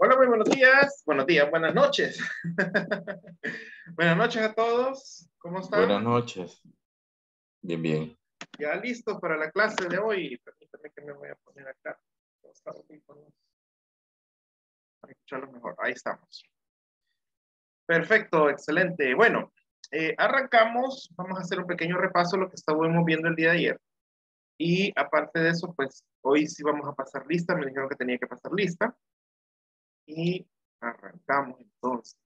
Hola, muy buenos días. Buenos días, buenas noches. buenas noches a todos. ¿Cómo están? Buenas noches. Bien, bien. Ya listos para la clase de hoy. Permítame que me voy a poner acá. Para escucharlo mejor. Ahí estamos. Perfecto, excelente. Bueno, eh, arrancamos. Vamos a hacer un pequeño repaso de lo que estábamos viendo el día de ayer. Y aparte de eso, pues hoy sí vamos a pasar lista. Me dijeron que tenía que pasar lista. Y arrancamos entonces.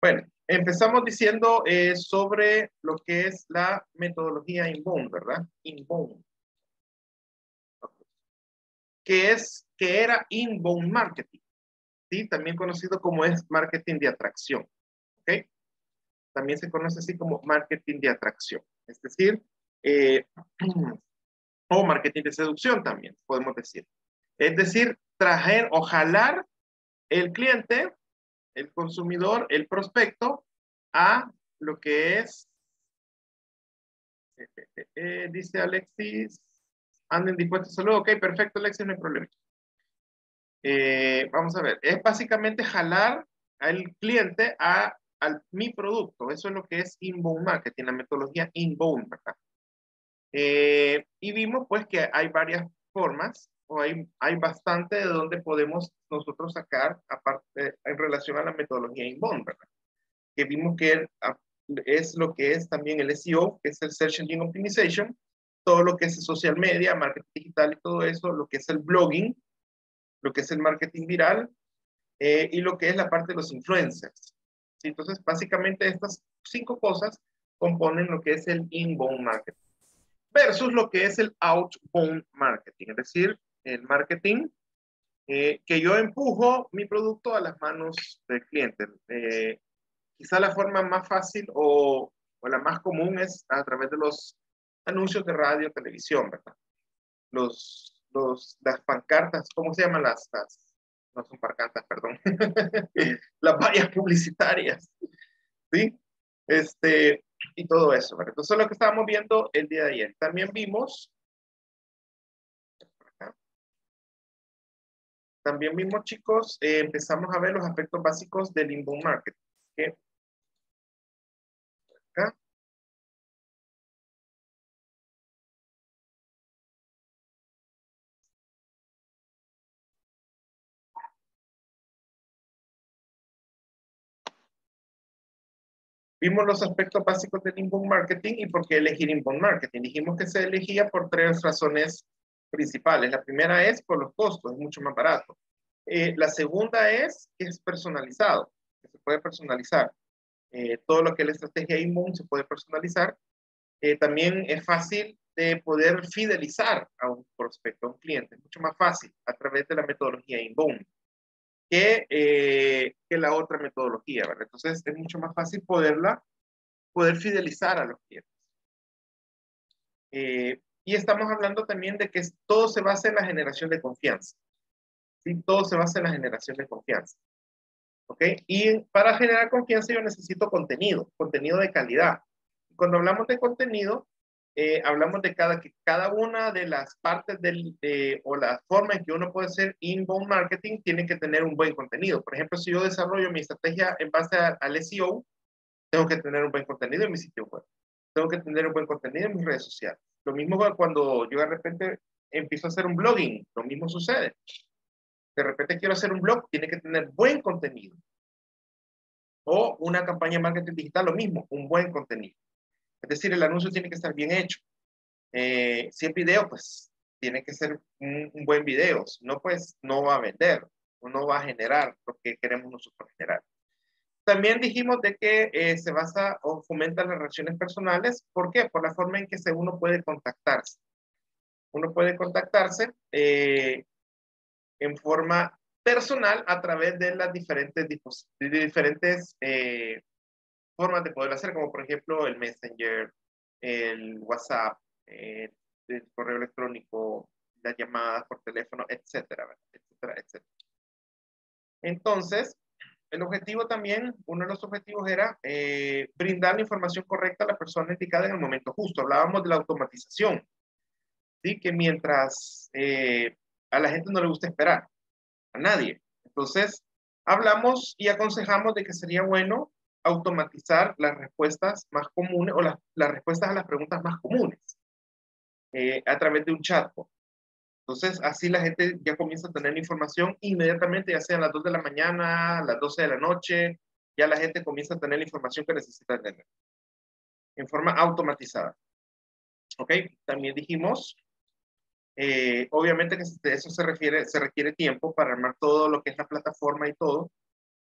Bueno, empezamos diciendo eh, sobre lo que es la metodología inbound, ¿verdad? Inbound. ¿Qué es, que era inbound marketing, ¿sí? También conocido como es marketing de atracción, ¿ok? También se conoce así como marketing de atracción, es decir, eh, o marketing de seducción también, podemos decir. Es decir, traer o jalar el cliente el consumidor, el prospecto, a lo que es, eh, eh, dice Alexis, anden dispuestos a. Ok, perfecto, Alexis, no hay problema. vamos a ver, es básicamente jalar al cliente a, mi producto. Eso es lo que es inbound marketing, la metodología inbound, ¿verdad? y vimos pues que hay varias formas hay, hay bastante de donde podemos nosotros sacar, aparte, en relación a la metodología inbound, ¿verdad? Que vimos que es lo que es también el SEO, que es el Search Engine Optimization, todo lo que es social media, marketing digital y todo eso, lo que es el blogging, lo que es el marketing viral eh, y lo que es la parte de los influencers. ¿Sí? Entonces, básicamente estas cinco cosas componen lo que es el inbound marketing versus lo que es el outbound marketing, es decir, el marketing, eh, que yo empujo mi producto a las manos del cliente. Eh, quizá la forma más fácil o, o, la más común es a través de los anuncios de radio, televisión, ¿verdad? Los, los, las pancartas, ¿cómo se llaman las, las no son pancartas, perdón, las vallas publicitarias, ¿sí? Este, y todo eso, ¿verdad? Entonces, lo que estábamos viendo el día de ayer. También vimos También mismo, chicos, eh, empezamos a ver los aspectos básicos del inbound marketing. Acá. Vimos los aspectos básicos del inbound marketing y por qué elegir inbound marketing. Dijimos que se elegía por tres razones principales. La primera es por los costos, es mucho más barato. Eh, la segunda es que es personalizado, que se puede personalizar. Eh, todo lo que es la estrategia inbound se puede personalizar. Eh, también es fácil de poder fidelizar a un prospecto, a un cliente. Es mucho más fácil a través de la metodología inbound que, que la otra metodología, ¿verdad? Entonces es mucho más fácil poderla, poder fidelizar a los clientes. Y estamos hablando también de que todo se basa en la generación de confianza. ¿sí? Todo se basa en la generación de confianza. ¿Ok? Y para generar confianza yo necesito contenido, contenido de calidad. Cuando hablamos de contenido, eh, hablamos de cada, cada una de las partes del, o la forma en que uno puede hacer inbound marketing tiene que tener un buen contenido. Por ejemplo, si yo desarrollo mi estrategia en base al SEO, tengo que tener un buen contenido en mi sitio web. Tengo que tener un buen contenido en mis redes sociales. Lo mismo cuando yo de repente empiezo a hacer un blogging, lo mismo sucede. De repente quiero hacer un blog, tiene que tener buen contenido. O una campaña de marketing digital, lo mismo, un buen contenido. Es decir, el anuncio tiene que estar bien hecho. Eh, si es video, pues tiene que ser un, un, buen video. Si no, pues no va a vender no va a generar lo que queremos nosotros generar. También dijimos de que eh, se basa o fomenta las relaciones personales. ¿Por qué? Por la forma en que se uno puede contactarse. Uno puede contactarse eh, en forma personal a través de las diferentes, de diferentes formas de poder hacer, como por ejemplo el Messenger, el WhatsApp, el correo electrónico, las llamadas por teléfono, etcétera, etcétera, etcétera. Entonces, el objetivo también, uno de los objetivos era eh, brindar la información correcta a la persona indicada en el momento justo. Hablábamos de la automatización, ¿sí? que mientras eh, a la gente no le gusta esperar, a nadie. Entonces, hablamos y aconsejamos de que sería bueno automatizar las respuestas más comunes o las, las respuestas a las preguntas más comunes eh, a través de un chatbot. Entonces, así la gente ya comienza a tener información inmediatamente, ya sea a las 2 de la mañana, a las 12 de la noche, ya la gente comienza a tener la información que necesita tener en forma automatizada. ¿Ok? También dijimos, eh, obviamente que eso se refiere, se requiere tiempo para armar todo lo que es la plataforma y todo,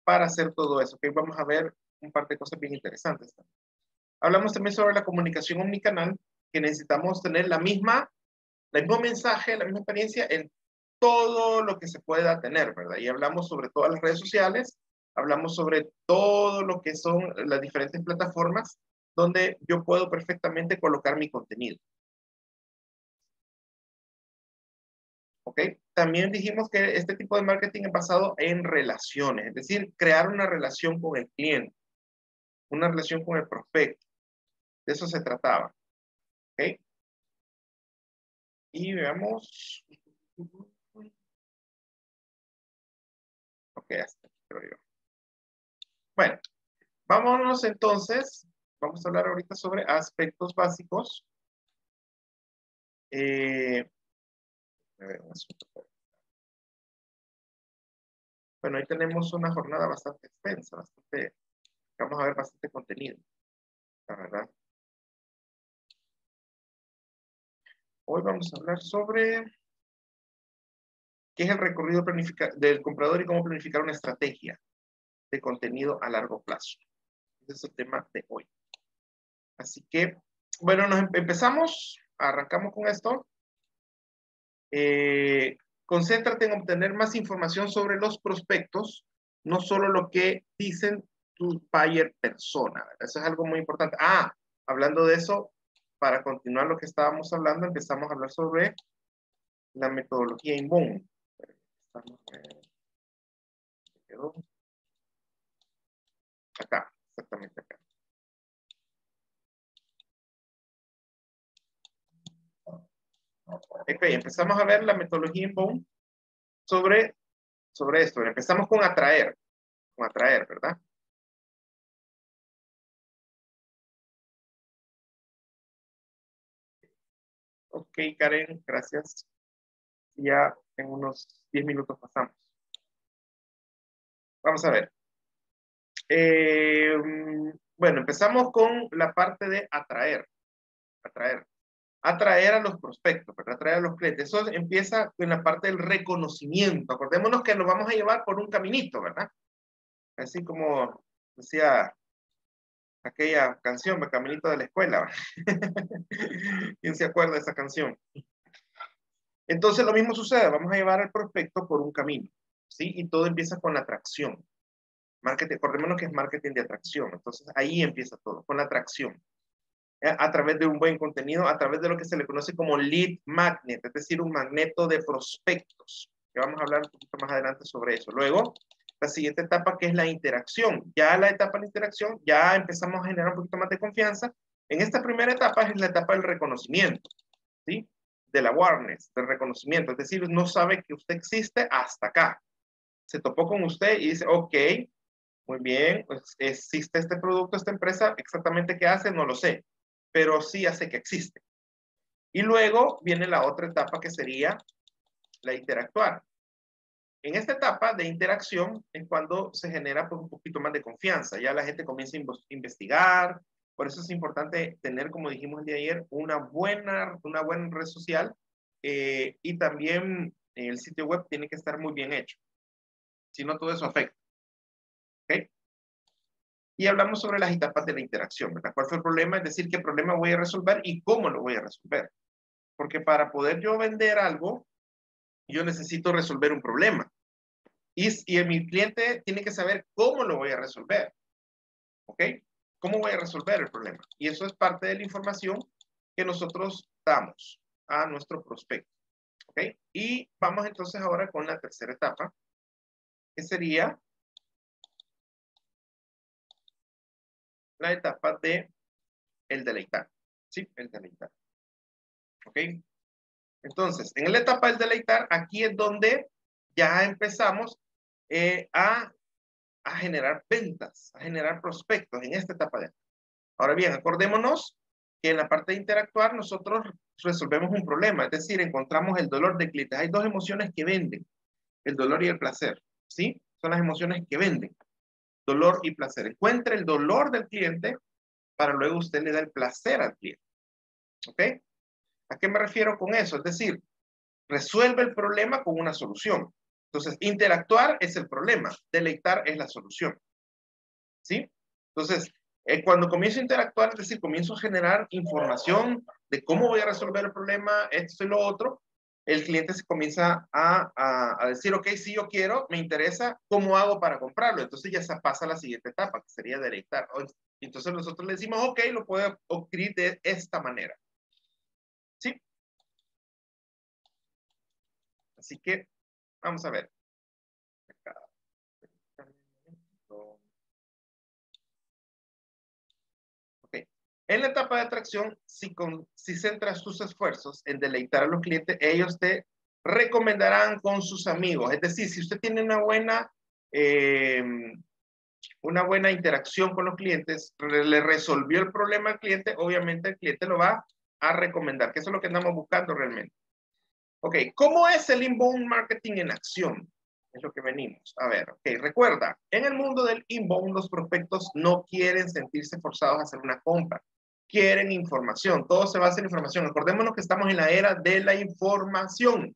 para hacer todo eso. ¿Ok? Vamos a ver un par de cosas bien interesantes. Hablamos también sobre la comunicación omnicanal, que necesitamos tener la misma el mismo mensaje, la misma experiencia en todo lo que se pueda tener, ¿verdad? Y hablamos sobre todas las redes sociales, hablamos sobre todo lo que son las diferentes plataformas donde yo puedo perfectamente colocar mi contenido. ¿Ok? También dijimos que este tipo de marketing es basado en relaciones, es decir, crear una relación con el cliente, una relación con el prospecto. De eso se trataba. ¿Ok? Y veamos. Ok, hasta creo yo. Bueno, vámonos entonces. Vamos a hablar ahorita sobre aspectos básicos. Eh, bueno, ahí tenemos una jornada bastante extensa, bastante, vamos a ver bastante contenido, la verdad. Hoy vamos a hablar sobre qué es el recorrido del comprador y cómo planificar una estrategia de contenido a largo plazo. Ese es el tema de hoy. Así que, bueno, nos empezamos, arrancamos con esto. Eh, concéntrate en obtener más información sobre los prospectos, no solo lo que dicen tu buyer persona. Eso es algo muy importante. Ah, hablando de eso, para continuar lo que estábamos hablando, empezamos a hablar sobre la metodología Inbound. Acá, exactamente acá. Ok, empezamos a ver la metodología Inbound sobre, sobre esto. Empezamos con atraer, con atraer, ¿verdad? Ok, Karen, gracias. Ya en unos 10 minutos pasamos. Vamos a ver. Eh, bueno, empezamos con la parte de atraer. Atraer. Atraer a los prospectos, atraer a los clientes. Eso empieza en la parte del reconocimiento. Acordémonos que nos vamos a llevar por un caminito, ¿verdad? Así como decía aquella canción, Caminito de la Escuela. ¿Quién se acuerda de esa canción? Entonces lo mismo sucede, vamos a llevar al prospecto por un camino, ¿sí? Y todo empieza con la atracción. Marketing, menos que es marketing de atracción. Entonces ahí empieza todo, con la atracción. Eh, a través de un buen contenido, a través de lo que se le conoce como lead magnet, es decir, un magneto de prospectos. Que vamos a hablar un poquito más adelante sobre eso. Luego, la siguiente etapa que es la interacción. Ya la etapa de interacción, ya empezamos a generar un poquito más de confianza. En esta primera etapa es la etapa del reconocimiento, ¿sí? Del awareness, del reconocimiento. Es decir, no sabe que usted existe hasta acá. Se topó con usted y dice, ok, muy bien, pues existe este producto, esta empresa, exactamente qué hace, no lo sé, pero sí hace que existe. Y luego viene la otra etapa que sería la interactuar. En esta etapa de interacción es cuando se genera pues, un poquito más de confianza. Ya la gente comienza a investigar. Por eso es importante tener, como dijimos el día de ayer, una buena, una buena red social eh, y también el sitio web tiene que estar muy bien hecho. Si no, todo eso afecta. ¿Okay? Y hablamos sobre las etapas de la interacción, ¿verdad? ¿Cuál fue el problema? Es decir, qué problema voy a resolver y cómo lo voy a resolver. Porque para poder yo vender algo, yo necesito resolver un problema. Y, y mi cliente tiene que saber cómo lo voy a resolver. ¿Ok? ¿Cómo voy a resolver el problema? Y eso es parte de la información que nosotros damos a nuestro prospecto. ¿Ok? Y vamos entonces ahora con la tercera etapa, que sería la etapa de el deleitar. ¿Sí? El deleitar. ¿Ok? Entonces, en la etapa del deleitar, aquí es donde ya empezamos eh, a, a generar ventas, a generar prospectos en esta etapa de Ahora bien, acordémonos que en la parte de interactuar nosotros resolvemos un problema, es decir, encontramos el dolor de clientes. Hay dos emociones que venden, el dolor y el placer, ¿sí? Son las emociones que venden, dolor y placer. Encuentre el dolor del cliente para luego usted le da el placer al cliente. ¿Ok? ¿A qué me refiero con eso? Es decir, resuelve el problema con una solución. Entonces, interactuar es el problema, deleitar es la solución. ¿Sí? Entonces, eh, cuando comienzo a interactuar, es decir, comienzo a generar información de cómo voy a resolver el problema, esto y lo otro, el cliente se comienza a, a, decir, ok, si yo quiero, me interesa, ¿cómo hago para comprarlo? Entonces ya se pasa a la siguiente etapa, que sería deleitar. Entonces nosotros le decimos, ok, lo puedo adquirir de esta manera. ¿Sí? Así que, vamos a ver. En la etapa de atracción, si, con, si centras tus esfuerzos en deleitar a los clientes, ellos te recomendarán con sus amigos. Es decir, si usted tiene una buena, eh, una buena interacción con los clientes, le resolvió el problema al cliente, obviamente el cliente lo va a recomendar, que eso es lo que andamos buscando realmente. Ok, ¿cómo es el inbound marketing en acción? Es lo que venimos. A ver, ok, recuerda, en el mundo del inbound los prospectos no quieren sentirse forzados a hacer una compra quieren información. Todo se basa en información. Acordémonos que estamos en la era de la información.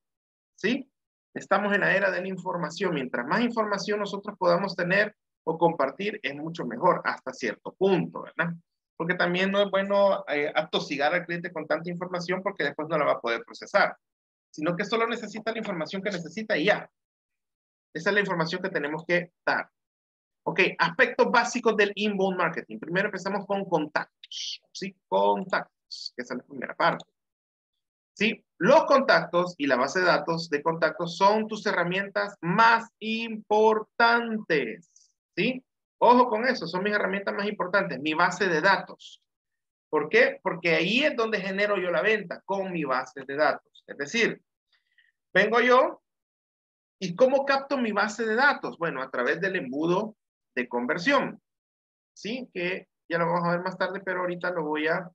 ¿Sí? Estamos en la era de la información. Mientras más información nosotros podamos tener o compartir, es mucho mejor hasta cierto punto, ¿verdad? Porque también no es bueno eh, atosigar al cliente con tanta información porque después no la va a poder procesar, sino que solo necesita la información que necesita y ya. Esa es la información que tenemos que dar. Ok, aspectos básicos del inbound marketing. Primero empezamos con contactos, ¿sí? Contactos, que es la primera parte. ¿Sí? Los contactos y la base de datos de contactos son tus herramientas más importantes, ¿sí? Ojo con eso, son mis herramientas más importantes, mi base de datos. ¿Por qué? Porque ahí es donde genero yo la venta, con mi base de datos. Es decir, vengo yo y ¿cómo capto mi base de datos? Bueno, a través del embudo de conversión. ¿Sí? Que ya lo vamos a ver más tarde, pero ahorita lo voy a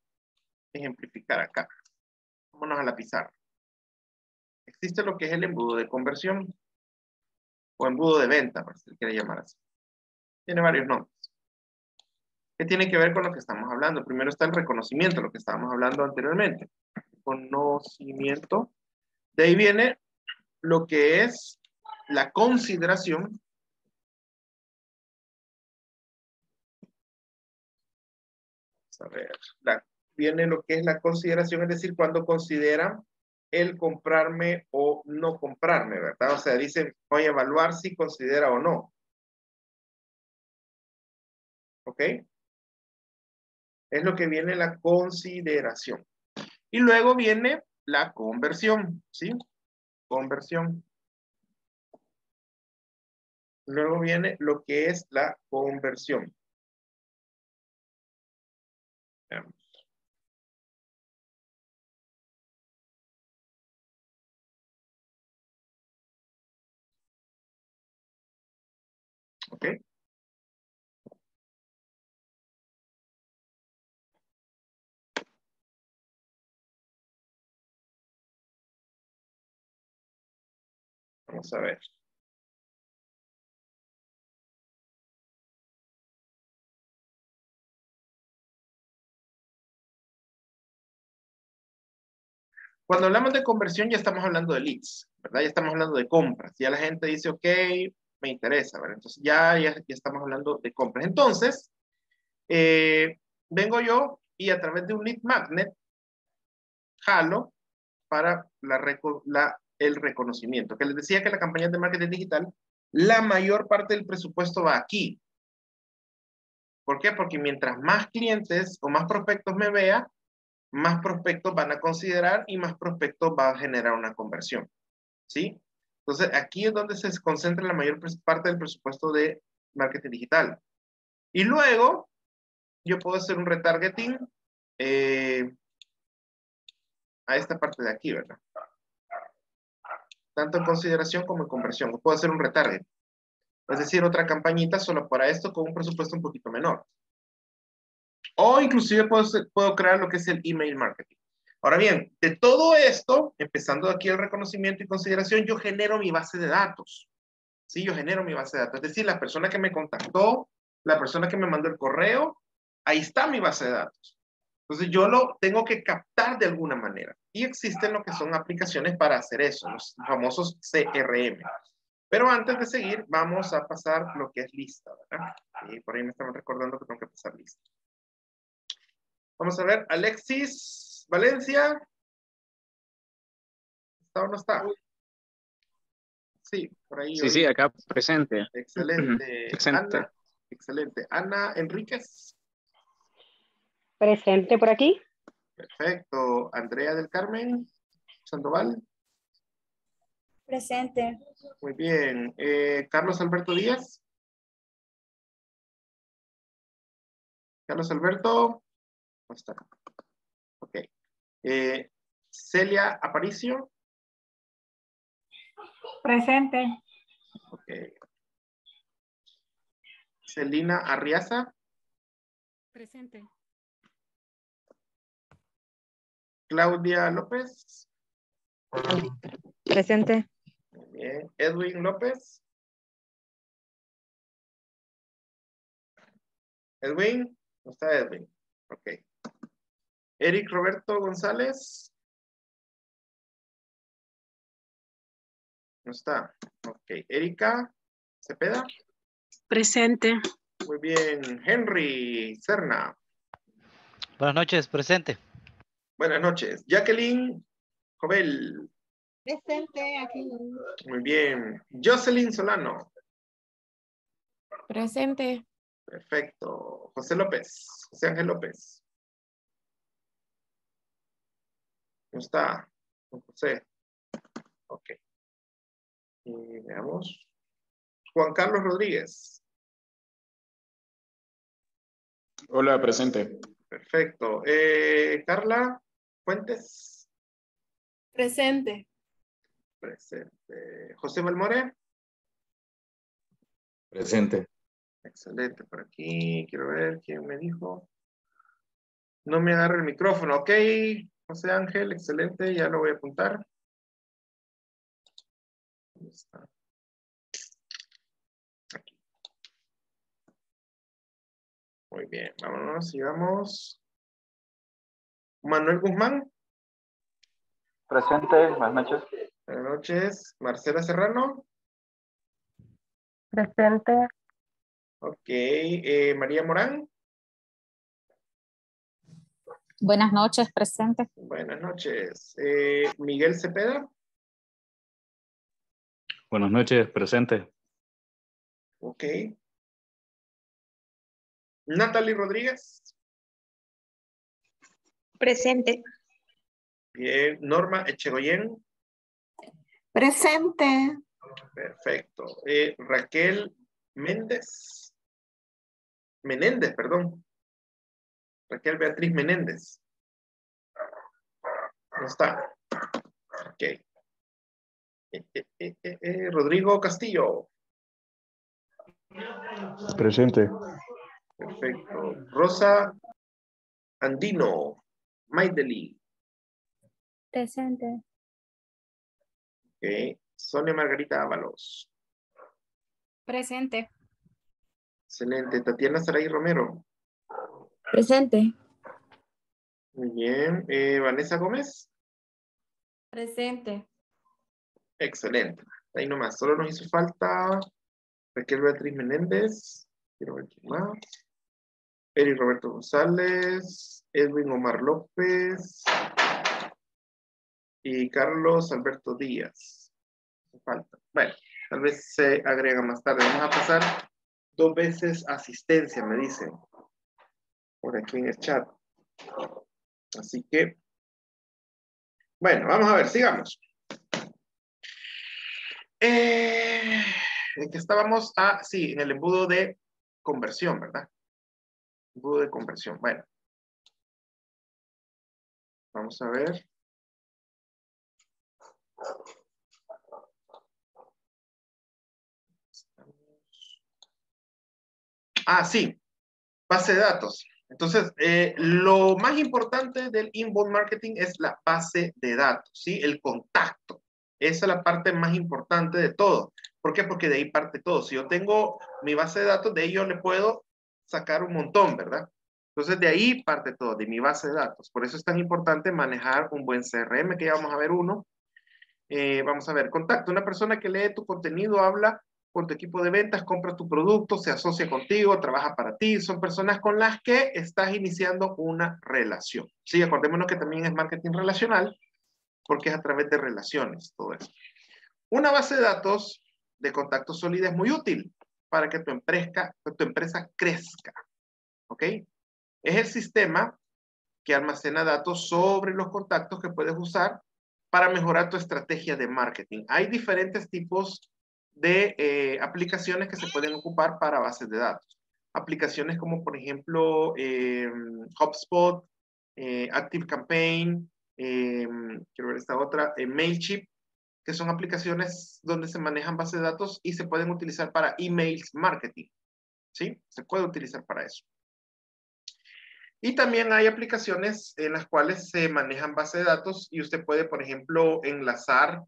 ejemplificar acá. Vámonos a la pizarra. Existe lo que es el embudo de conversión o embudo de venta, para si quiere llamar así. Tiene varios nombres. ¿Qué tiene que ver con lo que estamos hablando? Primero está el reconocimiento, lo que estábamos hablando anteriormente. Conocimiento. De ahí viene lo que es la consideración a ver, viene lo que es la consideración, es decir, cuando consideran el comprarme o no comprarme, ¿verdad? O sea, dicen, voy a evaluar si considera o no. ¿Ok? Es lo que viene la consideración. Y luego viene la conversión, ¿sí? Conversión. Luego viene lo que es la conversión. ¿Ok? A ver. Cuando hablamos de conversión ya estamos hablando de leads, ¿verdad? Ya estamos hablando de compras. Ya la gente dice, ok, me interesa, ¿verdad? Entonces ya, ya, estamos hablando de compras. Entonces, eh, vengo yo y a través de un lead magnet jalo para la, la, el reconocimiento. Que les decía que la campaña de marketing digital, la mayor parte del presupuesto va aquí. ¿Por qué? Porque mientras más clientes o más prospectos me vea, más prospectos van a considerar y más prospectos va a generar una conversión. ¿Sí? Entonces, aquí es donde se concentra la mayor parte del presupuesto de marketing digital. Y luego, yo puedo hacer un retargeting eh, a esta parte de aquí, ¿verdad? Tanto en consideración como en conversión. Puedo hacer un retarget. Es decir, otra campañita solo para esto con un presupuesto un poquito menor. O inclusive puedo, puedo crear lo que es el email marketing. Ahora bien, de todo esto, empezando aquí el reconocimiento y consideración, yo genero mi base de datos. Sí, yo genero mi base de datos. Es decir, la persona que me contactó, la persona que me mandó el correo, ahí está mi base de datos. Entonces yo lo tengo que captar de alguna manera. Y existen lo que son aplicaciones para hacer eso, los famosos CRM. Pero antes de seguir, vamos a pasar lo que es lista, ¿verdad? Y por ahí me estaban recordando que tengo que pasar lista. Vamos a ver, Alexis Valencia. ¿Está o no está? Sí, por ahí. Sí, sí, acá presente. Excelente. Presente. excelente. Ana Enríquez. Presente por aquí. Perfecto. Andrea del Carmen Sandoval. Presente. Muy bien. Eh, Carlos Alberto Díaz. Carlos Alberto. ¿Cómo está? Ok. Eh, Celia Aparicio. Presente. Ok. Celina Arriaza. Presente. Claudia López. Presente. Muy bien. Edwin López. Edwin. ¿No está Edwin? Ok. Eric Roberto González. No está. Ok. Erika Cepeda. Presente. Muy bien. Henry Cerna. Buenas noches, presente. Buenas noches. Jacqueline Jovel. Presente aquí. Muy bien. Jocelyn Solano. Presente. Perfecto. José López. José Ángel López. ¿Cómo está? Don José. Ok. Y veamos. Juan Carlos Rodríguez. Hola, presente. Perfecto. Eh, Carla Fuentes. Presente. Presente. José Malmore. Presente. Excelente. Por aquí quiero ver quién me dijo. No me agarra el micrófono. Ok. José Ángel, excelente. Ya lo voy a apuntar. ¿Dónde está? Aquí. Muy bien. Vámonos, sigamos. Manuel Guzmán. Presente, buenas noches. Buenas noches. Marcela Serrano. Presente. Ok. eh, María Morán. Buenas noches, presente. Buenas noches. Eh, Miguel Cepeda. Buenas noches, presente. Ok. Natalie Rodríguez. Presente. Bien. Norma Echegoyen. Presente. Perfecto. Eh, Raquel Méndez. Menéndez, perdón. Raquel Beatriz Menéndez. No está. Ok. Eh, eh, eh, eh, eh, Rodrigo Castillo. Presente. Perfecto. Rosa Andino. Maideli. Presente. Ok. Sonia Margarita Ábalos. Presente. Excelente. Tatiana Saray Romero. Presente. Muy bien. Eh, Vanessa Gómez. Presente. Excelente. Ahí nomás. Solo nos hizo falta Raquel Beatriz Menéndez. Quiero ver quién más. Eric Roberto González. Edwin Omar López. Y Carlos Alberto Díaz. Falta. Bueno, tal vez se agrega más tarde. Vamos a pasar dos veces asistencia, me dicen. Por aquí en el chat. Así que. Bueno, vamos a ver, sigamos. Eh, ¿En qué estábamos? Ah, sí, en el embudo de conversión, ¿verdad? De conversión. Bueno. Vamos a ver. Ah, sí. Base de datos. Entonces, eh, lo más importante del inbound marketing es la base de datos, ¿sí? El contacto. Esa es la parte más importante de todo. ¿Por qué? Porque de ahí parte todo. Si yo tengo mi base de datos, de ahí yo le puedo sacar un montón, ¿verdad? Entonces, de ahí parte todo, de mi base de datos. Por eso es tan importante manejar un buen CRM, que ya vamos a ver uno. Eh, vamos a ver, contacto. Una persona que lee tu contenido, habla con tu equipo de ventas, compra tu producto, se asocia contigo, trabaja para ti. Son personas con las que estás iniciando una relación. Sí, acordémonos que también es marketing relacional, porque es a través de relaciones, todo eso. Una base de datos de contactos sólida es muy útil para que tu empresa, tu empresa crezca. ¿Ok? Es el sistema que almacena datos sobre los contactos que puedes usar para mejorar tu estrategia de marketing. Hay diferentes tipos de eh, aplicaciones que se pueden ocupar para bases de datos. Aplicaciones como, por ejemplo, eh, HubSpot, eh, Active Campaign, quiero ver esta otra, MailChimp, que son aplicaciones donde se manejan bases de datos y se pueden utilizar para emails marketing. ¿Sí? Se puede utilizar para eso. Y también hay aplicaciones en las cuales se manejan bases de datos y usted puede, por ejemplo, enlazar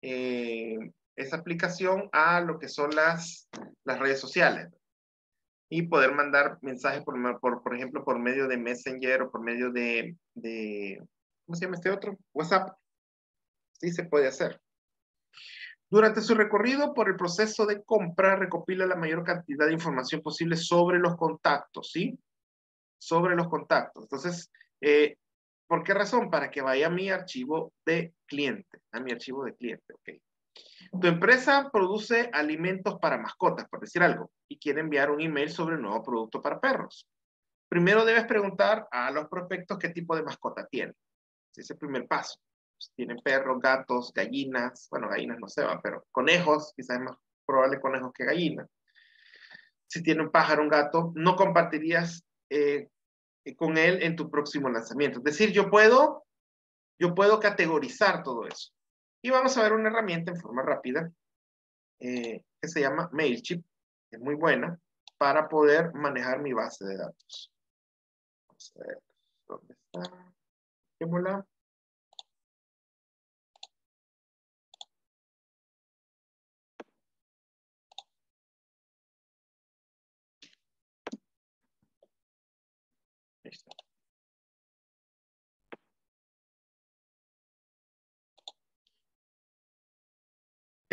eh, esa aplicación a lo que son las, las redes sociales y poder mandar mensajes, por, por, por ejemplo, por medio de Messenger o por medio de, de, ¿cómo se llama este otro? WhatsApp. Sí, se puede hacer. Durante su recorrido por el proceso de compra, recopila la mayor cantidad de información posible sobre los contactos, ¿sí? sobre los contactos. Entonces, eh, ¿por qué razón? Para que vaya a mi archivo de cliente, a mi archivo de cliente, ok. Tu empresa produce alimentos para mascotas, por decir algo, y quiere enviar un email sobre un nuevo producto para perros. Primero debes preguntar a los prospectos qué tipo de mascota tienen. Es el primer paso. Si tienen perros, gatos, gallinas, bueno, gallinas no se van, pero conejos, quizás es más probable conejos que gallinas. Si tiene un pájaro, un gato, no compartirías eh, con él en tu próximo lanzamiento. Es decir, yo puedo, yo puedo categorizar todo eso. Y vamos a ver una herramienta en forma rápida eh, que se llama MailChimp. Es muy buena para poder manejar mi base de datos. Vamos a ver, ¿dónde está?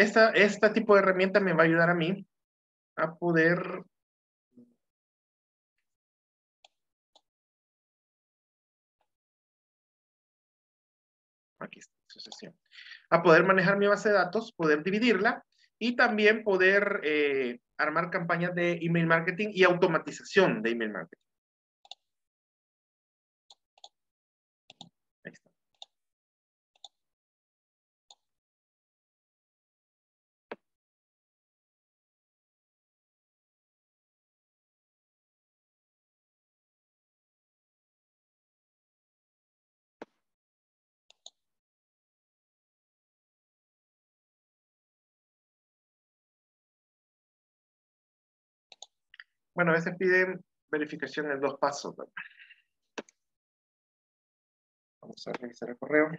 Esta, este tipo de herramienta me va a ayudar a mí a poder aquí está, sucesión, a poder manejar mi base de datos, poder dividirla y también poder eh, armar campañas de email marketing y automatización de email marketing. Bueno, a veces piden verificación en dos pasos. Vamos a revisar el correo.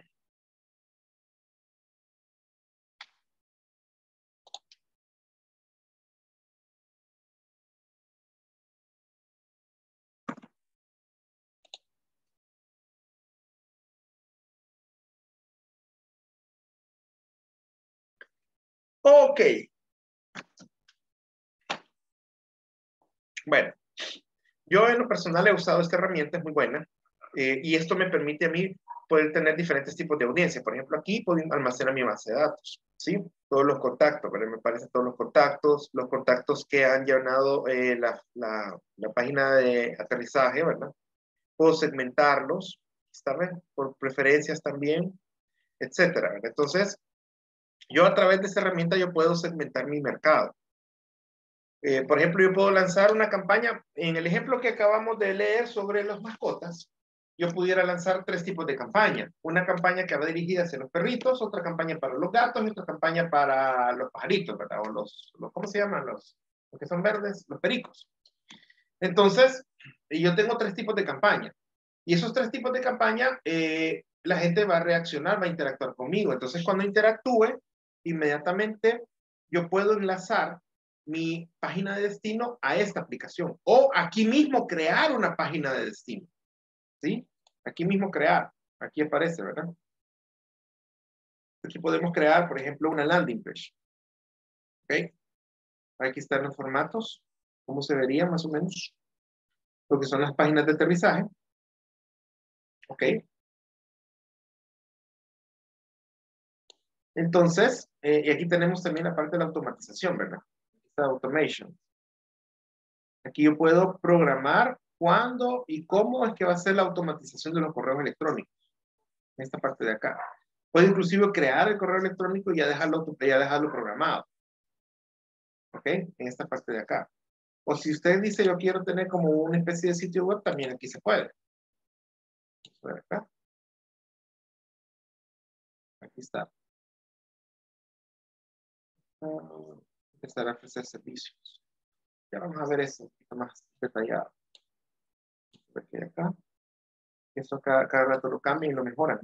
Ok, Bueno, yo en lo personal he usado esta herramienta, es muy buena, eh, y esto me permite a mí poder tener diferentes tipos de audiencia. Por ejemplo, aquí puedo almacenar mi base de datos, ¿sí? Todos los contactos, ¿verdad? Me parece todos los contactos, los contactos que han llenado eh, la, la, página de aterrizaje, ¿verdad? Puedo segmentarlos, ¿está bien? Por preferencias también, etcétera, Entonces, yo a través de esta herramienta yo puedo segmentar mi mercado. Eh, por ejemplo, yo puedo lanzar una campaña, en el ejemplo que acabamos de leer sobre las mascotas, yo pudiera lanzar tres tipos de campaña. Una campaña que va dirigida hacia los perritos, otra campaña para los gatos otra campaña para los pajaritos, ¿verdad? O los, los ¿cómo se llaman? Los, los que son verdes, los pericos. Entonces, yo tengo tres tipos de campaña. Y esos tres tipos de campaña, eh, la gente va a reaccionar, va a interactuar conmigo. Entonces, cuando interactúe, inmediatamente yo puedo enlazar mi página de destino a esta aplicación. O aquí mismo crear una página de destino. ¿Sí? Aquí mismo crear. Aquí aparece, ¿verdad? Aquí podemos crear, por ejemplo, una landing page. ¿Ok? Aquí están los formatos. ¿Cómo se vería más o menos? Lo que son las páginas de aterrizaje. ¿Ok? Entonces, eh, y aquí tenemos también la parte de la automatización, ¿verdad? Automation. Aquí yo puedo programar cuándo y cómo es que va a ser la automatización de los correos electrónicos. En esta parte de acá. Puedo inclusive crear el correo electrónico y ya dejarlo, ya dejarlo programado. ¿Ok? En esta parte de acá. O si usted dice yo quiero tener como una especie de sitio web, también aquí se puede. Acá. Aquí está. Empezar a ofrecer servicios. Ya vamos a ver eso un poquito más detallado. Aquí acá. Eso cada, cada rato lo cambian y lo mejoran.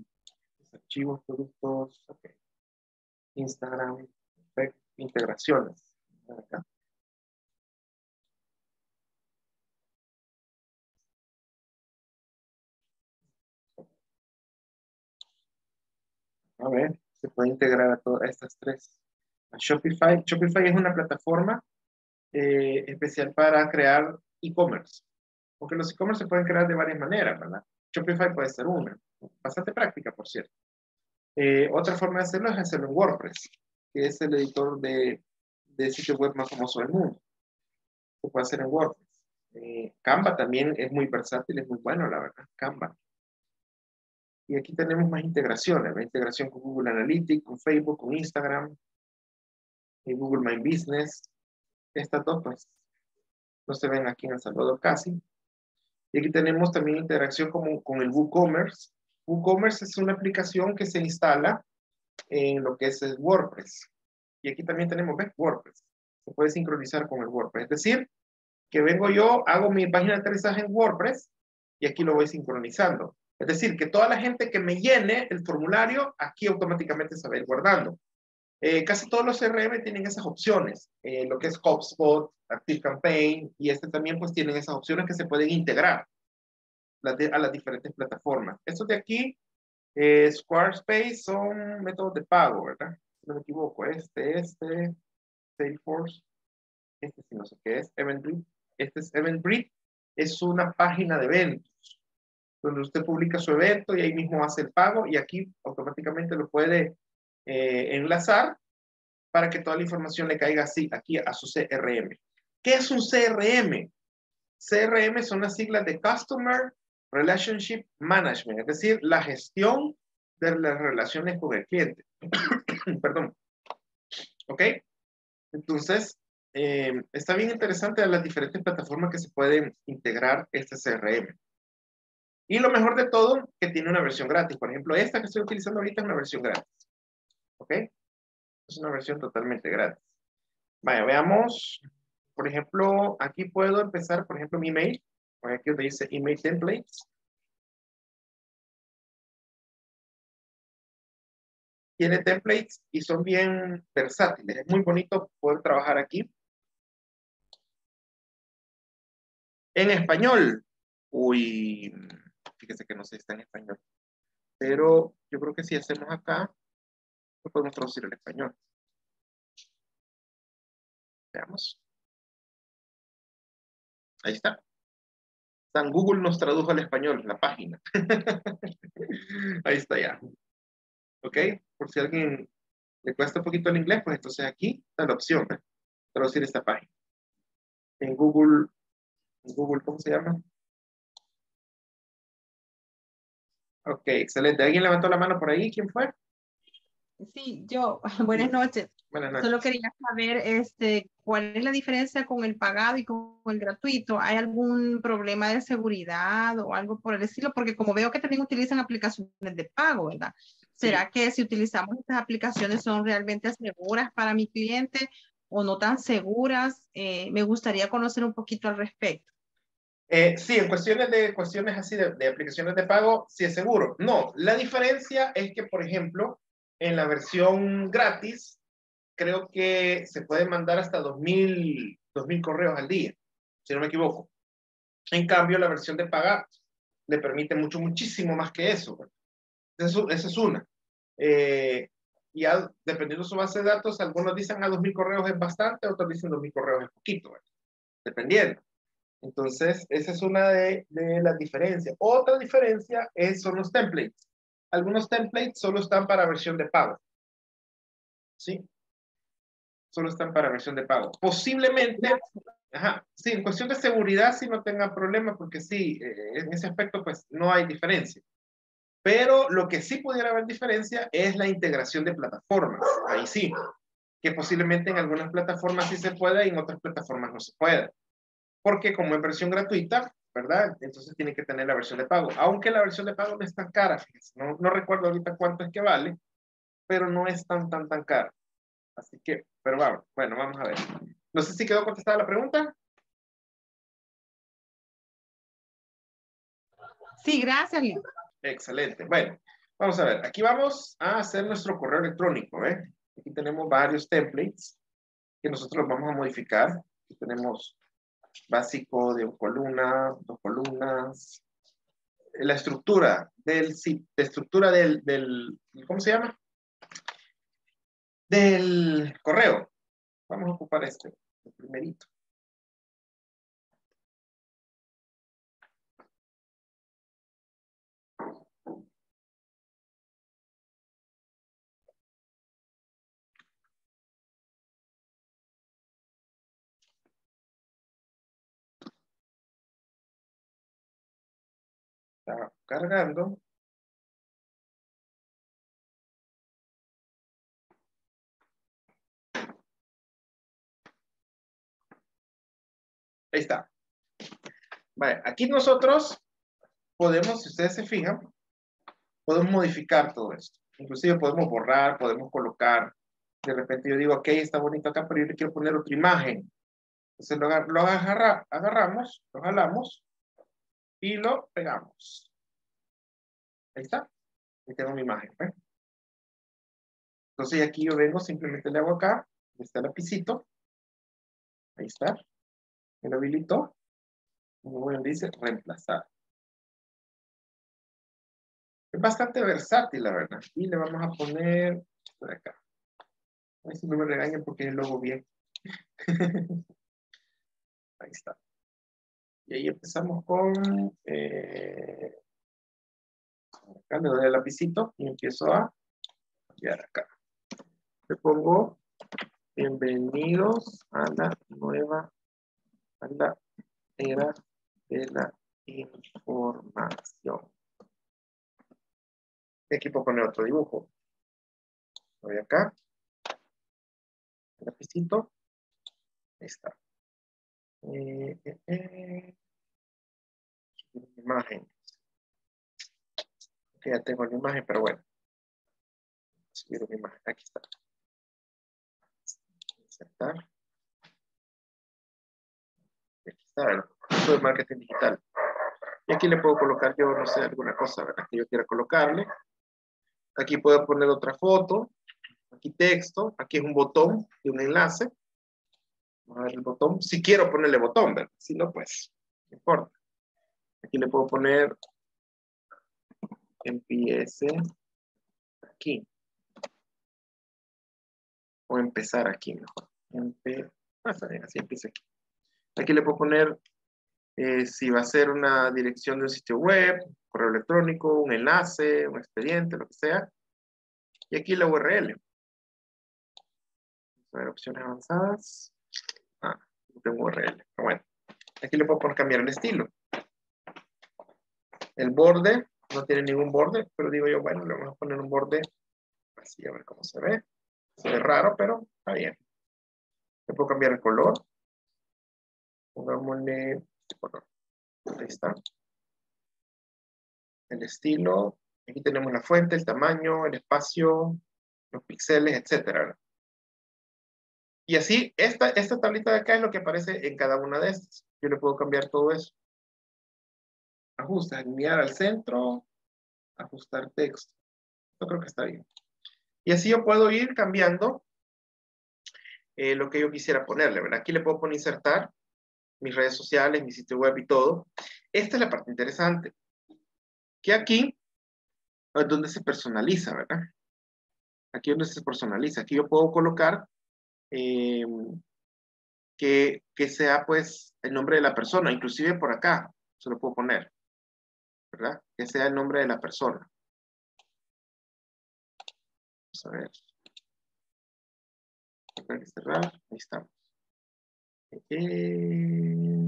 archivos, productos, okay. Instagram, integraciones. Acá. A ver, se puede integrar a todas estas tres. Shopify. Shopify es una plataforma eh, especial para crear e-commerce. Porque los e-commerce se pueden crear de varias maneras, ¿verdad? Shopify puede ser una. Bastante práctica, por cierto. Eh, otra forma de hacerlo es hacerlo en WordPress, que es el editor de, de sitio web más famoso del mundo. Se puede hacer en WordPress. Eh, Canva también es muy versátil, es muy bueno, la verdad. Canva. Y aquí tenemos más integraciones, la integración con Google Analytics, con Facebook, con Instagram, y Google My Business. Estas dos, pues, no se ven aquí en El Salvador casi. Y aquí tenemos también interacción con, con el WooCommerce. WooCommerce es una aplicación que se instala en lo que es el WordPress. Y aquí también tenemos ¿ves? WordPress. Se puede sincronizar con el WordPress. Es decir, que vengo yo, hago mi página de aterrizaje en WordPress y aquí lo voy sincronizando. Es decir, que toda la gente que me llene el formulario, aquí automáticamente se va a ir guardando. Eh, casi todos los CRM tienen esas opciones, eh, lo que es HubSpot, ActiveCampaign, y este también pues tienen esas opciones que se pueden integrar a las diferentes plataformas. Estos de aquí, eh, Squarespace, son métodos de pago, ¿verdad? No me equivoco, este, este, Salesforce, este sí no sé qué es, Eventbrite, este es Eventbrite, es una página de eventos donde usted publica su evento y ahí mismo hace el pago y aquí automáticamente lo puede eh, enlazar para que toda la información le caiga así aquí a su CRM. ¿Qué es un CRM? CRM son las siglas de Customer Relationship Management, es decir, la gestión de las relaciones con el cliente. Perdón. ¿Ok? Entonces, eh, está bien interesante las diferentes plataformas que se pueden integrar este CRM. Y lo mejor de todo, que tiene una versión gratis. Por ejemplo, esta que estoy utilizando ahorita es una versión gratis. ¿Ok? Es una versión totalmente gratis. Vaya, veamos. Por ejemplo, aquí puedo empezar, por ejemplo, mi email. Aquí donde dice email templates. Tiene templates y son bien versátiles. Es muy bonito poder trabajar aquí. En español. Uy, fíjese que no sé si está en español. Pero yo creo que si hacemos acá, lo podemos traducir al español. Veamos. Ahí está. San Google nos tradujo al español, la página. Ahí está ya. ¿Ok? Por si alguien le cuesta un poquito el inglés, pues entonces aquí está la opción. ¿eh? Traducir esta página. En Google, en Google, ¿cómo se llama? Ok, excelente. ¿Alguien levantó la mano por ahí? ¿Quién fue? Sí, yo, buenas noches. Buenas noches. Solo quería saber este, cuál es la diferencia con el pagado y con el gratuito. ¿Hay algún problema de seguridad o algo por el estilo? Porque como veo que también utilizan aplicaciones de pago, ¿verdad? ¿Será que si utilizamos estas aplicaciones son realmente seguras para mi cliente o no tan seguras? Eh, me gustaría conocer un poquito al respecto. Eh, sí, en cuestiones de cuestiones así de, de, aplicaciones de pago, sí es seguro. No, la diferencia es que, por ejemplo, en la versión gratis, creo que se puede mandar hasta 2000, 2000 correos al día, si no me equivoco. En cambio, la versión de pagar le permite mucho, muchísimo más que eso. Eso, esa es una. Eh, ya dependiendo de su base de datos, algunos dicen a 2000 correos es bastante, otros dicen 2000 correos es poquito, ¿verdad? dependiendo. Entonces, esa es una de, de, las diferencias. Otra diferencia es, son los templates. Algunos templates solo están para versión de pago. ¿Sí? Solo están para versión de pago. Posiblemente, ajá, sí, en cuestión de seguridad sí no tenga problema porque sí, eh, en ese aspecto pues no hay diferencia. Pero lo que sí pudiera haber diferencia es la integración de plataformas. Ahí sí. Que posiblemente en algunas plataformas sí se puede y en otras plataformas no se puede porque como es versión gratuita, ¿verdad? Entonces tiene que tener la versión de pago. Aunque la versión de pago no es tan cara, fíjense. No, no recuerdo ahorita cuánto es que vale, pero no es tan, tan, tan cara. Así que, pero vamos, bueno, vamos a ver. No sé si quedó contestada la pregunta. Sí, gracias, Leo. Excelente. Bueno, vamos a ver. Aquí vamos a hacer nuestro correo electrónico, ¿eh? Aquí tenemos varios templates que nosotros vamos a modificar. Aquí tenemos básico de columna, dos columnas. La estructura del, la estructura del, del, ¿cómo se llama? Del correo. Vamos a ocupar este, el primerito. Está cargando. Ahí está. Vale, aquí nosotros podemos, si ustedes se fijan, podemos modificar todo esto. Inclusive podemos borrar, podemos colocar. De repente yo digo, ok, está bonito acá, pero yo le quiero poner otra imagen. Entonces lo, lo agarra, agarramos, lo jalamos y lo pegamos. Ahí está. Ahí tengo mi imagen. ¿eh? Entonces aquí yo vengo, simplemente le hago acá, ahí está el lapicito. Ahí está. Me lo habilito. Voy a dice reemplazar. Es bastante versátil, la verdad. Y le vamos a poner por acá. A ver si no me regañan porque es el logo bien. Ahí está. Y ahí empezamos con... Eh, acá le doy el lapicito y empiezo a cambiar acá. Le pongo bienvenidos a la nueva, era de la información. Aquí puedo poner otro dibujo. Voy acá. El lapicito. Ahí está. Eh, eh, eh. Imagen. Que ya tengo la imagen, pero bueno. Subir una imagen. Aquí está. Aquí está el curso de marketing digital. Y aquí le puedo colocar yo, no sé, alguna cosa ¿verdad? que yo quiera colocarle. Aquí puedo poner otra foto. Aquí texto. Aquí es un botón y un enlace. Vamos a ver el botón. Si quiero ponerle botón, ¿verdad? Si no, pues, no importa. Aquí le puedo poner empiece aquí. O empezar aquí mejor. Empe ah, bien, así empieza aquí. Aquí le puedo poner eh, si va a ser una dirección de un sitio web, correo electrónico, un enlace, un expediente, lo que sea. Y aquí la URL. Vamos a ver opciones avanzadas. Tengo URL. Pero bueno, aquí le puedo poner cambiar el estilo. El borde no tiene ningún borde, pero digo yo, bueno, le vamos a poner un borde Así, a ver cómo se ve. Se ve raro, pero está bien. Le puedo cambiar el color. Pongámosle este color. Ahí está. El estilo. Aquí tenemos la fuente, el tamaño, el espacio, los píxeles, etcétera. Y así, esta, esta tablita de acá es lo que aparece en cada una de estas. Yo le puedo cambiar todo eso. Ajusta, enviar al centro, ajustar texto. Yo creo que está bien. Y así yo puedo ir cambiando eh, lo que yo quisiera ponerle, ¿verdad? Aquí le puedo poner insertar mis redes sociales, mi sitio web y todo. Esta es la parte interesante. Que aquí es donde se personaliza, ¿verdad? Aquí es donde se personaliza. Aquí yo puedo colocar eh, que, que sea pues el nombre de la persona, inclusive por acá se lo puedo poner, ¿verdad? Que sea el nombre de la persona. Vamos a ver. Voy a cerrar, ahí estamos. Eh,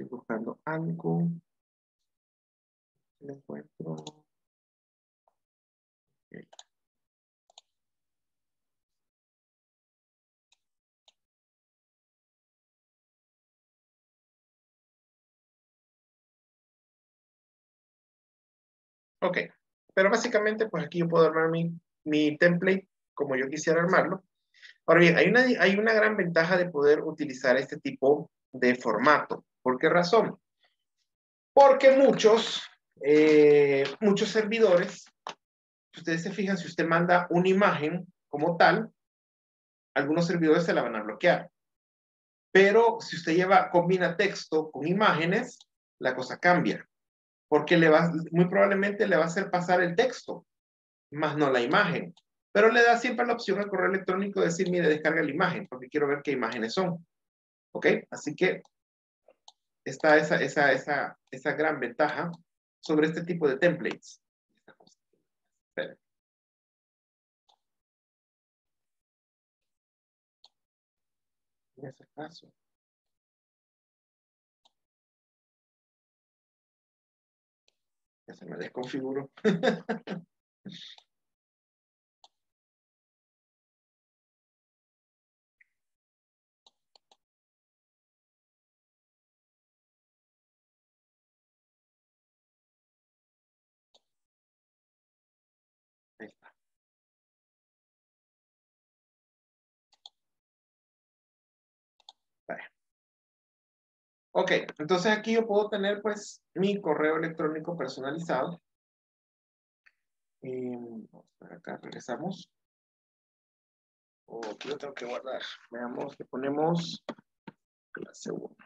Estoy buscando algo. Lo encuentro. Ok. Ok, pero básicamente pues aquí yo puedo armar mi, mi template como yo quisiera armarlo. Ahora bien, hay una, hay una gran ventaja de poder utilizar este tipo de formato. ¿Por qué razón? Porque muchos, eh, muchos servidores, si ustedes se fijan, si usted manda una imagen como tal, algunos servidores se la van a bloquear. Pero si usted lleva, combina texto con imágenes, la cosa cambia. Porque le va, muy probablemente le va a hacer pasar el texto, más no la imagen. Pero le da siempre la opción al correo electrónico de decir, mire, descarga la imagen, porque quiero ver qué imágenes son. ¿Ok? Así que está esa, esa, esa, esa gran ventaja sobre este tipo de templates. Espera. En ese caso. Ya se me desconfiguró. Ok, entonces aquí yo puedo tener pues mi correo electrónico personalizado. Eh, vamos para acá, regresamos. Oh, aquí lo tengo que guardar. Veamos, le ponemos clase 1.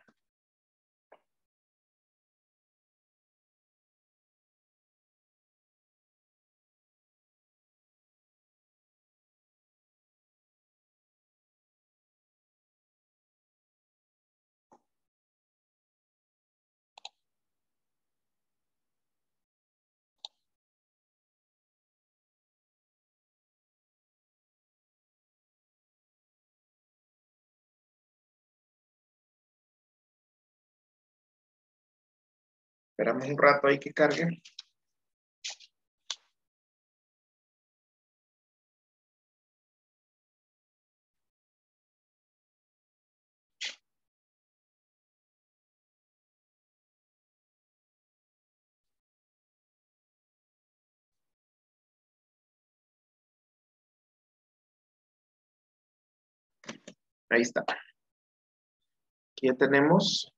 Esperamos un rato ahí que cargue. Ahí está. Aquí ya tenemos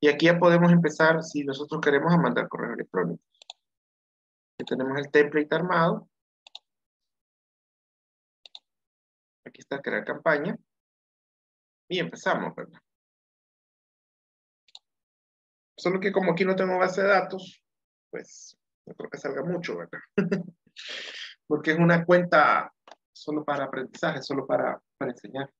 y aquí ya podemos empezar, si nosotros queremos, a mandar correos electrónicos. Tenemos el template armado. Aquí está crear campaña. Y empezamos, ¿verdad? Solo que como aquí no tengo base de datos, pues no creo que salga mucho, ¿verdad? Porque es una cuenta solo para aprendizaje, solo para, para enseñar.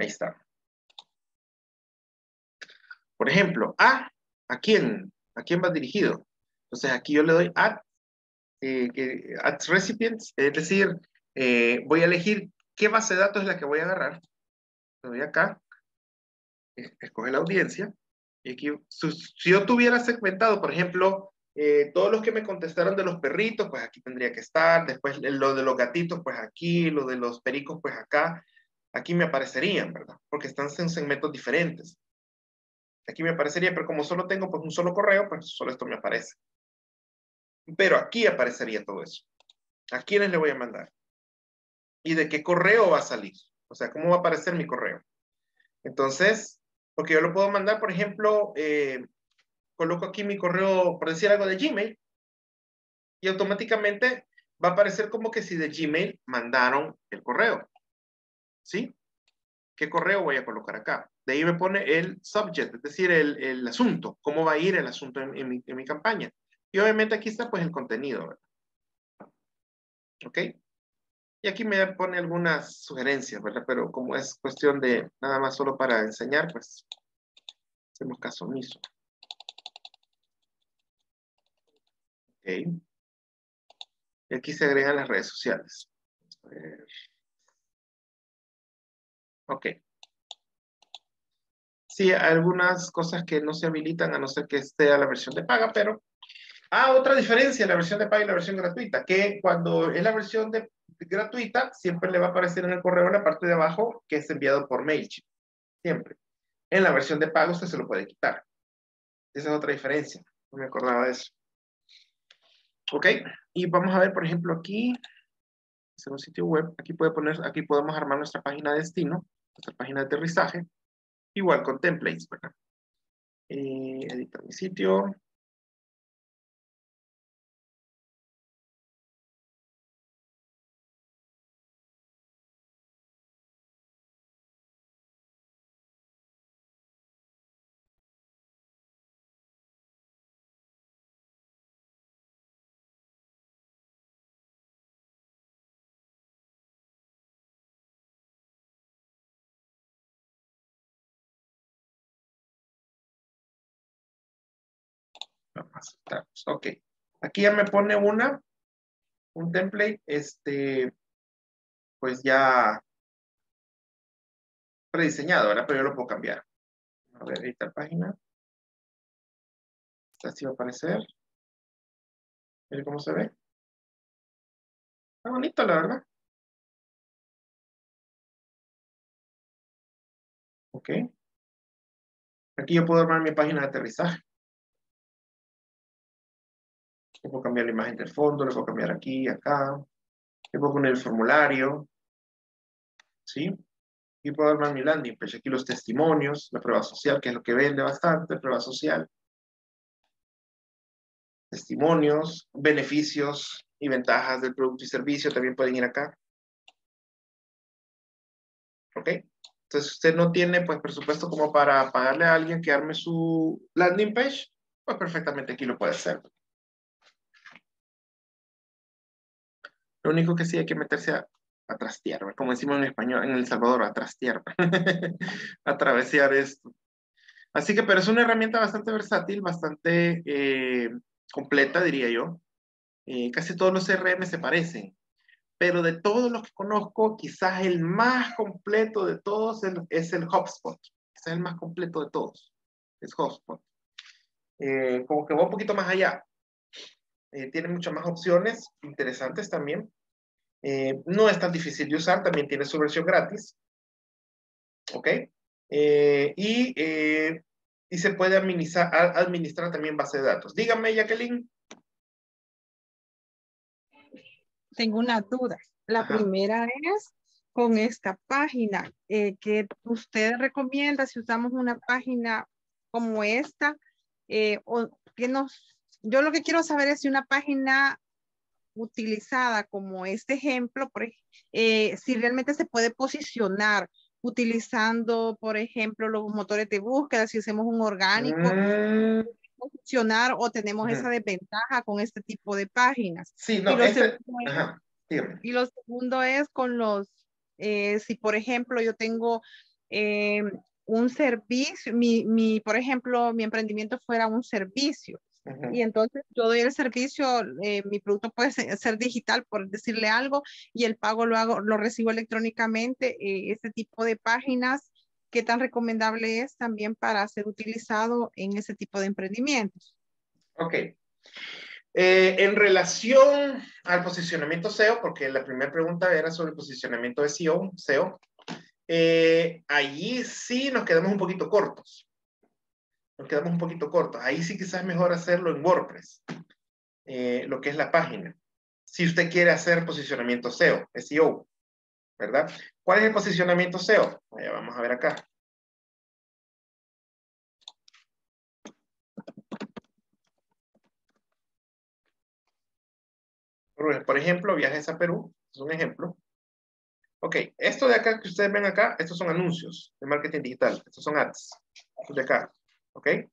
Ahí está. Por ejemplo, a, ¿a quién? ¿A quién va dirigido? Entonces aquí yo le doy at, eh, at recipients, es decir, eh, voy a elegir qué base de datos es la que voy a agarrar. Le doy acá, es- escoge la audiencia, y aquí, si yo tuviera segmentado, por ejemplo, eh, todos los que me contestaron de los perritos, pues aquí tendría que estar, después lo de los gatitos, pues aquí, lo de los pericos, pues acá, aquí me aparecerían, ¿verdad? Porque están en segmentos diferentes. Aquí me aparecería, pero como solo tengo pues un solo correo, pues solo esto me aparece. Pero aquí aparecería todo eso. ¿A quiénes le voy a mandar? ¿Y de qué correo va a salir? O sea, ¿cómo va a aparecer mi correo? Entonces, porque yo lo puedo mandar, por ejemplo, eh, coloco aquí mi correo, por decir algo de Gmail, y automáticamente va a aparecer como que si de Gmail mandaron el correo. ¿Sí? ¿Qué correo voy a colocar acá? De ahí me pone el subject, es decir, el, el asunto, cómo va a ir el asunto en, mi, en mi campaña. Y obviamente aquí está pues el contenido, ¿verdad? ¿Ok? Y aquí me pone algunas sugerencias, ¿verdad? Pero como es cuestión de nada más solo para enseñar, pues hacemos caso omiso. Ok. Y aquí se agregan las redes sociales. A ver. Ok. Sí, hay algunas cosas que no se habilitan a no ser que esté a la versión de paga, pero... Ah, otra diferencia, la versión de paga y la versión gratuita, que cuando es la versión de gratuita, siempre le va a aparecer en el correo en la parte de abajo que es enviado por MailChimp. Siempre. En la versión de pago usted se lo puede quitar. Esa es otra diferencia. No me acordaba de eso. Ok, y vamos a ver, por ejemplo, aquí, hacer un sitio web, aquí puede poner, aquí podemos armar nuestra página de destino, nuestra página de aterrizaje, igual con templates, ¿verdad? Eh, editar mi sitio. Ok. Aquí ya me pone una, un template, este, pues ya prediseñado, ¿verdad? Pero yo lo puedo cambiar. A ver, editar página. Así va a aparecer. Mire cómo se ve. Está bonito, la verdad. Ok. Aquí yo puedo armar mi página de aterrizaje. Le puedo cambiar la imagen del fondo, le puedo cambiar aquí, acá. Le puedo poner el formulario. ¿Sí? Y puedo armar mi landing page. Aquí los testimonios, la prueba social, que es lo que vende bastante, prueba social. Testimonios, beneficios y ventajas del producto y servicio también pueden ir acá. ¿Ok? Entonces, usted no tiene pues presupuesto como para pagarle a alguien que arme su landing page, pues perfectamente aquí lo puede hacer. Lo único que sí hay que meterse a, a trastear, como decimos en español, en El Salvador, a trastear, a travesear esto. Así que, pero es una herramienta bastante versátil, bastante eh, completa, diría yo. Eh, casi todos los CRM se parecen, pero de todos los que conozco, quizás el más completo de todos es el, HubSpot. Es el más completo de todos. Es HubSpot. Eh, como que va un poquito más allá. Eh, tiene muchas más opciones interesantes también. Eh, no es tan difícil de usar, también tiene su versión gratis. ¿Ok? Eh, y, eh, y se puede administrar, administrar también base de datos. Dígame, Jacqueline. Tengo una duda. La Ajá. primera es con esta página eh, que usted recomienda si usamos una página como esta eh, o que nos yo lo que quiero saber es si una página utilizada como este ejemplo, por, eh, si realmente se puede posicionar utilizando, por ejemplo, los motores de búsqueda, si hacemos un orgánico, Mm, posicionar o tenemos esa desventaja con este tipo de páginas. sí, no, y, lo este, segundo ajá, y lo segundo es con los, eh, si por ejemplo yo tengo eh, un servicio, mi, mi, por ejemplo, mi emprendimiento fuera un servicio. Y entonces yo doy el servicio, eh, mi producto puede ser, ser digital, por decirle algo, y el pago lo hago, lo recibo electrónicamente. eh, este tipo de páginas, ¿qué tan recomendable es también para ser utilizado en ese tipo de emprendimientos? Ok. Eh, en relación al posicionamiento SEO, porque la primera pregunta era sobre el posicionamiento de SEO, SEO eh, allí sí nos quedamos un poquito cortos. Nos quedamos un poquito cortos. Ahí sí quizás es mejor hacerlo en WordPress, eh, lo que es la página. Si usted quiere hacer posicionamiento SEO, SEO, ¿verdad? ¿Cuál es el posicionamiento SEO? Vaya, vamos a ver acá. Por ejemplo, viajes a Perú, es un ejemplo. Ok, esto de acá que ustedes ven acá, estos son anuncios de marketing digital, estos son ads, de acá, ok.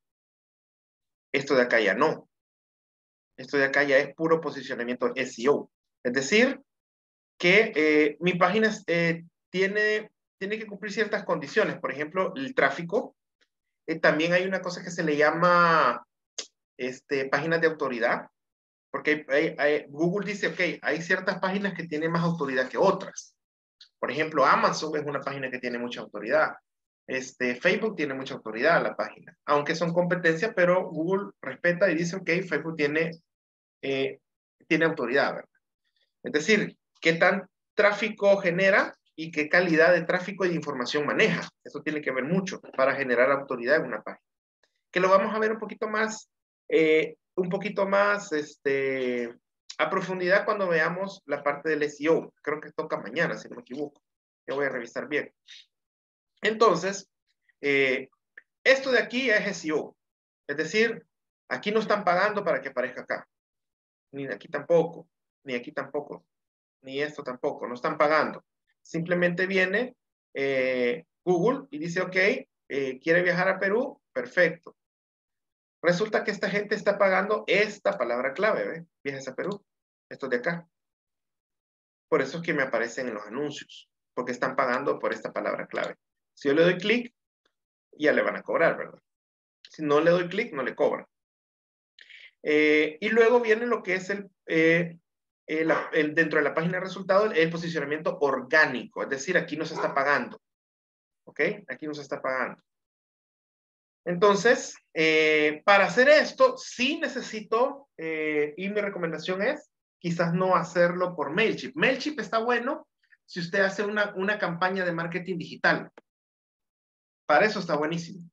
Esto de acá ya no. Esto de acá ya es puro posicionamiento SEO. Es decir, que eh, mi página eh, tiene, tiene que cumplir ciertas condiciones. Por ejemplo, el tráfico. Eh, también hay una cosa que se le llama este, páginas de autoridad. Porque Google dice, ok, hay ciertas páginas que tienen más autoridad que otras. Por ejemplo, Amazon es una página que tiene mucha autoridad. Este, Facebook tiene mucha autoridad la página, aunque son competencias, pero Google respeta y dice, ok, Facebook tiene, eh, tiene autoridad. Es decir, qué tan tráfico genera y qué calidad de tráfico y de información maneja. Eso tiene que ver mucho para generar autoridad en una página. Que lo vamos a ver un poquito más, eh, un poquito más, este, a profundidad cuando veamos la parte del SEO. Creo que toca mañana, si no me equivoco. Yo voy a revisar bien. Entonces, eh, esto de aquí es SEO. Es decir, aquí no están pagando para que aparezca acá. Ni aquí tampoco. Ni aquí tampoco. Ni esto tampoco. No están pagando. Simplemente viene eh, Google y dice, ok, eh, quiere viajar a Perú. Perfecto. Resulta que esta gente está pagando esta palabra clave, ¿ve? Viajes a Perú. Esto de acá. Por eso es que me aparecen en los anuncios, porque están pagando por esta palabra clave. Si yo le doy clic, ya le van a cobrar, ¿verdad? Si no le doy clic, no le cobran. Eh, y luego viene lo que es el, eh, el- dentro de la página de resultados, el posicionamiento orgánico, es decir, aquí no se está pagando. ¿Ok? Aquí no se está pagando. Entonces, eh, para hacer esto, sí necesito, eh, y mi recomendación es quizás no hacerlo por MailChimp. MailChimp está bueno si usted hace una, una campaña de marketing digital. Para eso está buenísimo.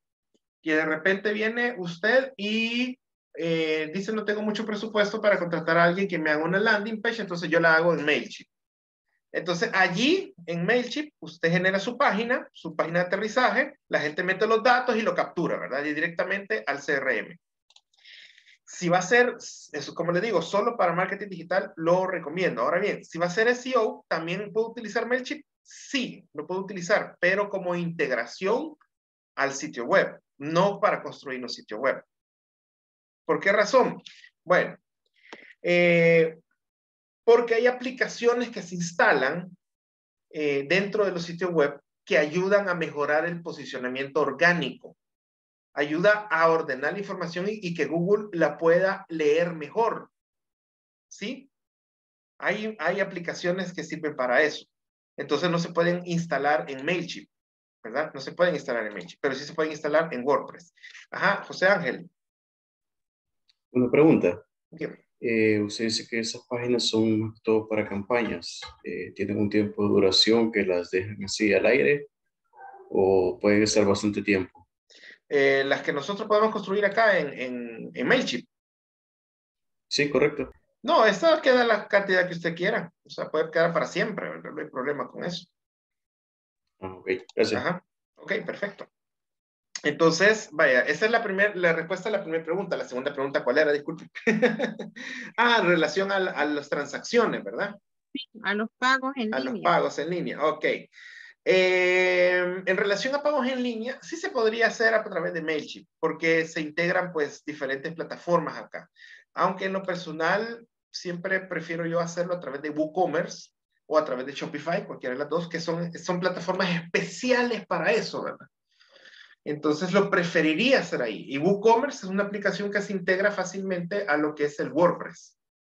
Que de repente viene usted y eh, dice, no tengo mucho presupuesto para contratar a alguien que me haga una landing page, entonces yo la hago en MailChimp. Entonces allí en MailChimp usted genera su página, su página de aterrizaje, la gente mete los datos y lo captura, ¿verdad? Y directamente al CRM. Si va a ser, eso como le digo, solo para marketing digital, lo recomiendo. Ahora bien, si va a ser SEO, ¿también puedo utilizar MailChimp? Sí, lo puedo utilizar, pero como integración al sitio web, no para construir un sitio web. ¿Por qué razón? Bueno, eh, porque hay aplicaciones que se instalan eh, dentro de los sitios web que ayudan a mejorar el posicionamiento orgánico. Ayuda a ordenar la información y, y que Google la pueda leer mejor. ¿Sí? Hay, hay aplicaciones que sirven para eso. Entonces no se pueden instalar en MailChimp, ¿verdad? No se pueden instalar en MailChimp, pero sí se pueden instalar en WordPress. Ajá, José Ángel. Una pregunta. Eh, usted dice que esas páginas son todo para campañas. Eh, ¿Tienen un tiempo de duración que las dejan así al aire? ¿O pueden estar bastante tiempo? Eh, las que nosotros podemos construir acá en, en, en MailChimp. Sí, correcto. No, esta queda la cantidad que usted quiera. O sea, puede quedar para siempre. No hay problema con eso. Ok, gracias. Ajá. Ok, perfecto. Entonces, vaya, esa es la primera, la respuesta a la primera pregunta. La segunda pregunta, ¿cuál era? Disculpe. ah, en relación a, a las transacciones, ¿verdad? A los pagos en A los línea. pagos en línea, ok. Eh, en relación a pagos en línea, sí se podría hacer a través de MailChimp, porque se integran pues diferentes plataformas acá. Aunque en lo personal, siempre prefiero yo hacerlo a través de WooCommerce, o a través de Shopify, cualquiera de las dos, que son, son plataformas especiales para eso, ¿verdad? Entonces lo preferiría hacer ahí. Y WooCommerce es una aplicación que se integra fácilmente a lo que es el WordPress.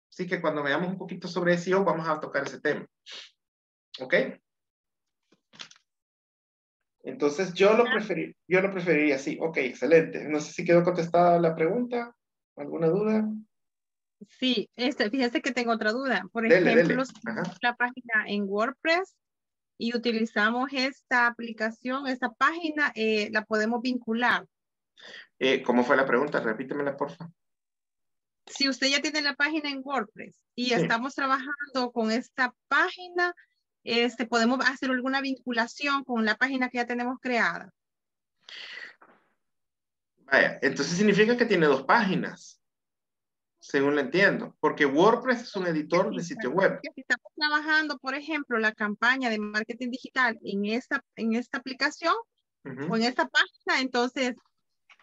Así que cuando veamos un poquito sobre SEO, vamos a tocar ese tema. ¿Ok? Entonces yo lo, preferir, yo lo preferiría así. Ok, excelente. No sé si quedó contestada la pregunta. ¿Alguna duda? Sí, este, fíjese que tengo otra duda. Por ejemplo, la página en WordPress y utilizamos esta aplicación, esta página, eh, la podemos vincular. Eh, ¿Cómo fue la pregunta? Repítemela, por favor. Si usted ya tiene la página en WordPress y estamos trabajando con esta página, este, podemos hacer alguna vinculación con la página que ya tenemos creada. Vaya, entonces significa que tiene dos páginas según lo entiendo, porque WordPress es un editor de sitio web. Si estamos trabajando, por ejemplo, la campaña de marketing digital en esta, en esta aplicación o en esta página, entonces,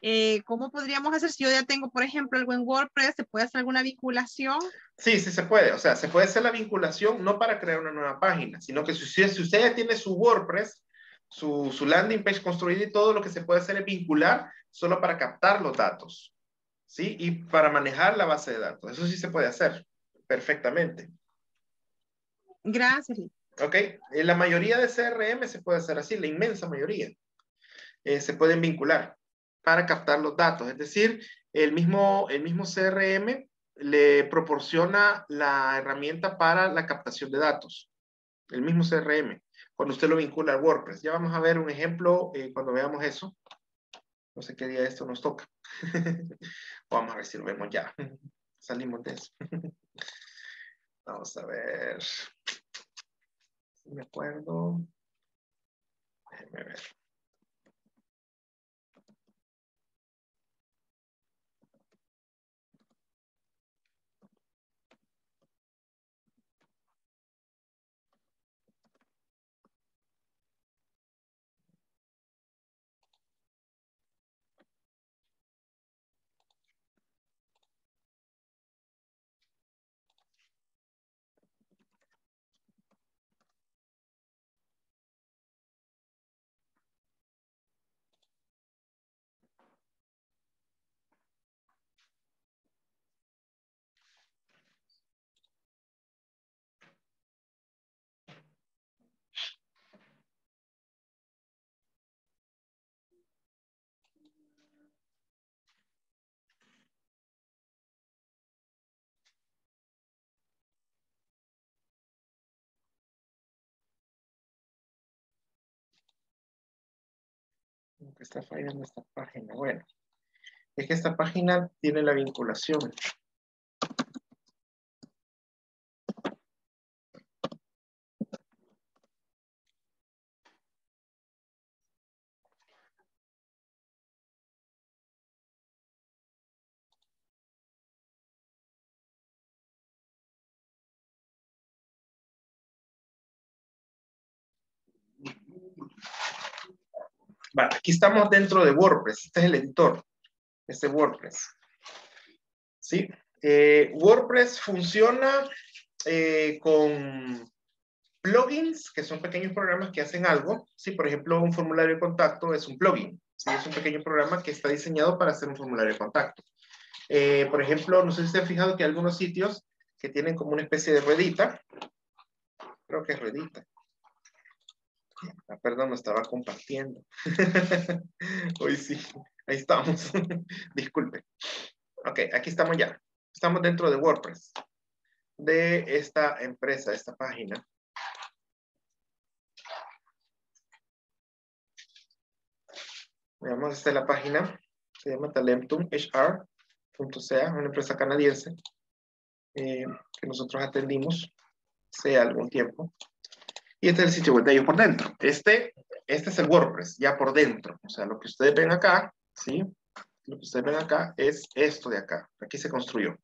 eh, ¿cómo podríamos hacer si yo ya tengo, por ejemplo, algo en WordPress? ¿Se puede hacer alguna vinculación? Sí, sí se puede. O sea, se puede hacer la vinculación no para crear una nueva página, sino que si, si usted ya tiene su WordPress, su, su landing page construida y todo lo que se puede hacer es vincular solo para captar los datos. ¿Sí? Y para manejar la base de datos. Eso sí se puede hacer perfectamente. Gracias. Ok, eh, la mayoría de CRM se puede hacer así, la inmensa mayoría. Eh, se pueden vincular para captar los datos. Es decir, el mismo, el mismo CRM le proporciona la herramienta para la captación de datos. El mismo CRM, cuando usted lo vincula al WordPress. Ya vamos a ver un ejemplo eh, cuando veamos eso. No sé qué día esto nos toca. Vamos a ver si lo vemos ya. Salimos de eso. Vamos a ver. Si me acuerdo. Déjenme ver. que está fallando esta página. Bueno, es que esta página tiene la vinculación. Vale, aquí estamos dentro de WordPress. Este es el editor, este WordPress. ¿Sí? Eh, WordPress funciona eh, con plugins, que son pequeños programas que hacen algo. ¿sí? Por ejemplo, un formulario de contacto es un plugin. ¿sí? Es un pequeño programa que está diseñado para hacer un formulario de contacto. Eh, por ejemplo, no sé si se han fijado que hay algunos sitios que tienen como una especie de ruedita. Creo que es ruedita. Ah, perdón, me estaba compartiendo. Hoy sí, ahí estamos. Disculpe. Ok, aquí estamos ya. Estamos dentro de WordPress, de esta empresa, esta página. Veamos, esta es la página. Se llama talentumhr.ca, una empresa canadiense eh, que nosotros atendimos hace algún tiempo. Y este es el sitio web de ellos por dentro. Este, este es el WordPress, ya por dentro. O sea, lo que ustedes ven acá, ¿sí? Lo que ustedes ven acá es esto de acá. Aquí se construyó.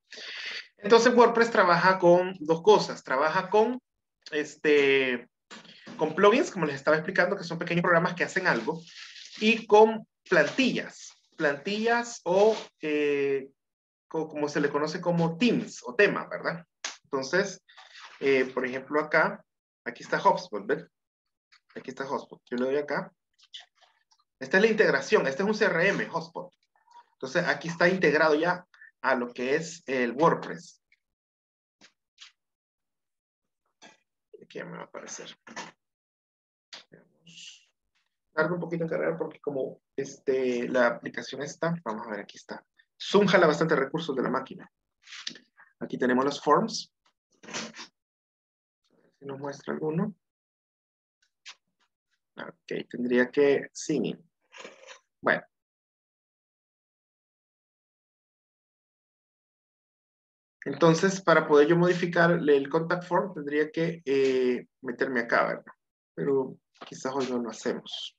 Entonces, WordPress trabaja con dos cosas. Trabaja con, este, con plugins, como les estaba explicando, que son pequeños programas que hacen algo, y con plantillas. Plantillas o, eh, como se le conoce como themes o temas, ¿verdad? Entonces, eh, por ejemplo, acá Aquí está HubSpot, ¿ves? Aquí está HubSpot. Yo le doy acá. Esta es la integración. Este es un CRM, HubSpot. Entonces, aquí está integrado ya a lo que es el WordPress. Aquí ya me va a aparecer. Tarda un poquito en cargar porque como este, la aplicación está, vamos a ver, aquí está. Zoom jala bastante recursos de la máquina. Aquí tenemos los forms. Si nos muestra alguno. Ok, tendría que singing. Bueno. Entonces, para poder yo modificar el contact form, tendría que eh, meterme acá, ¿verdad? Pero quizás hoy no lo hacemos.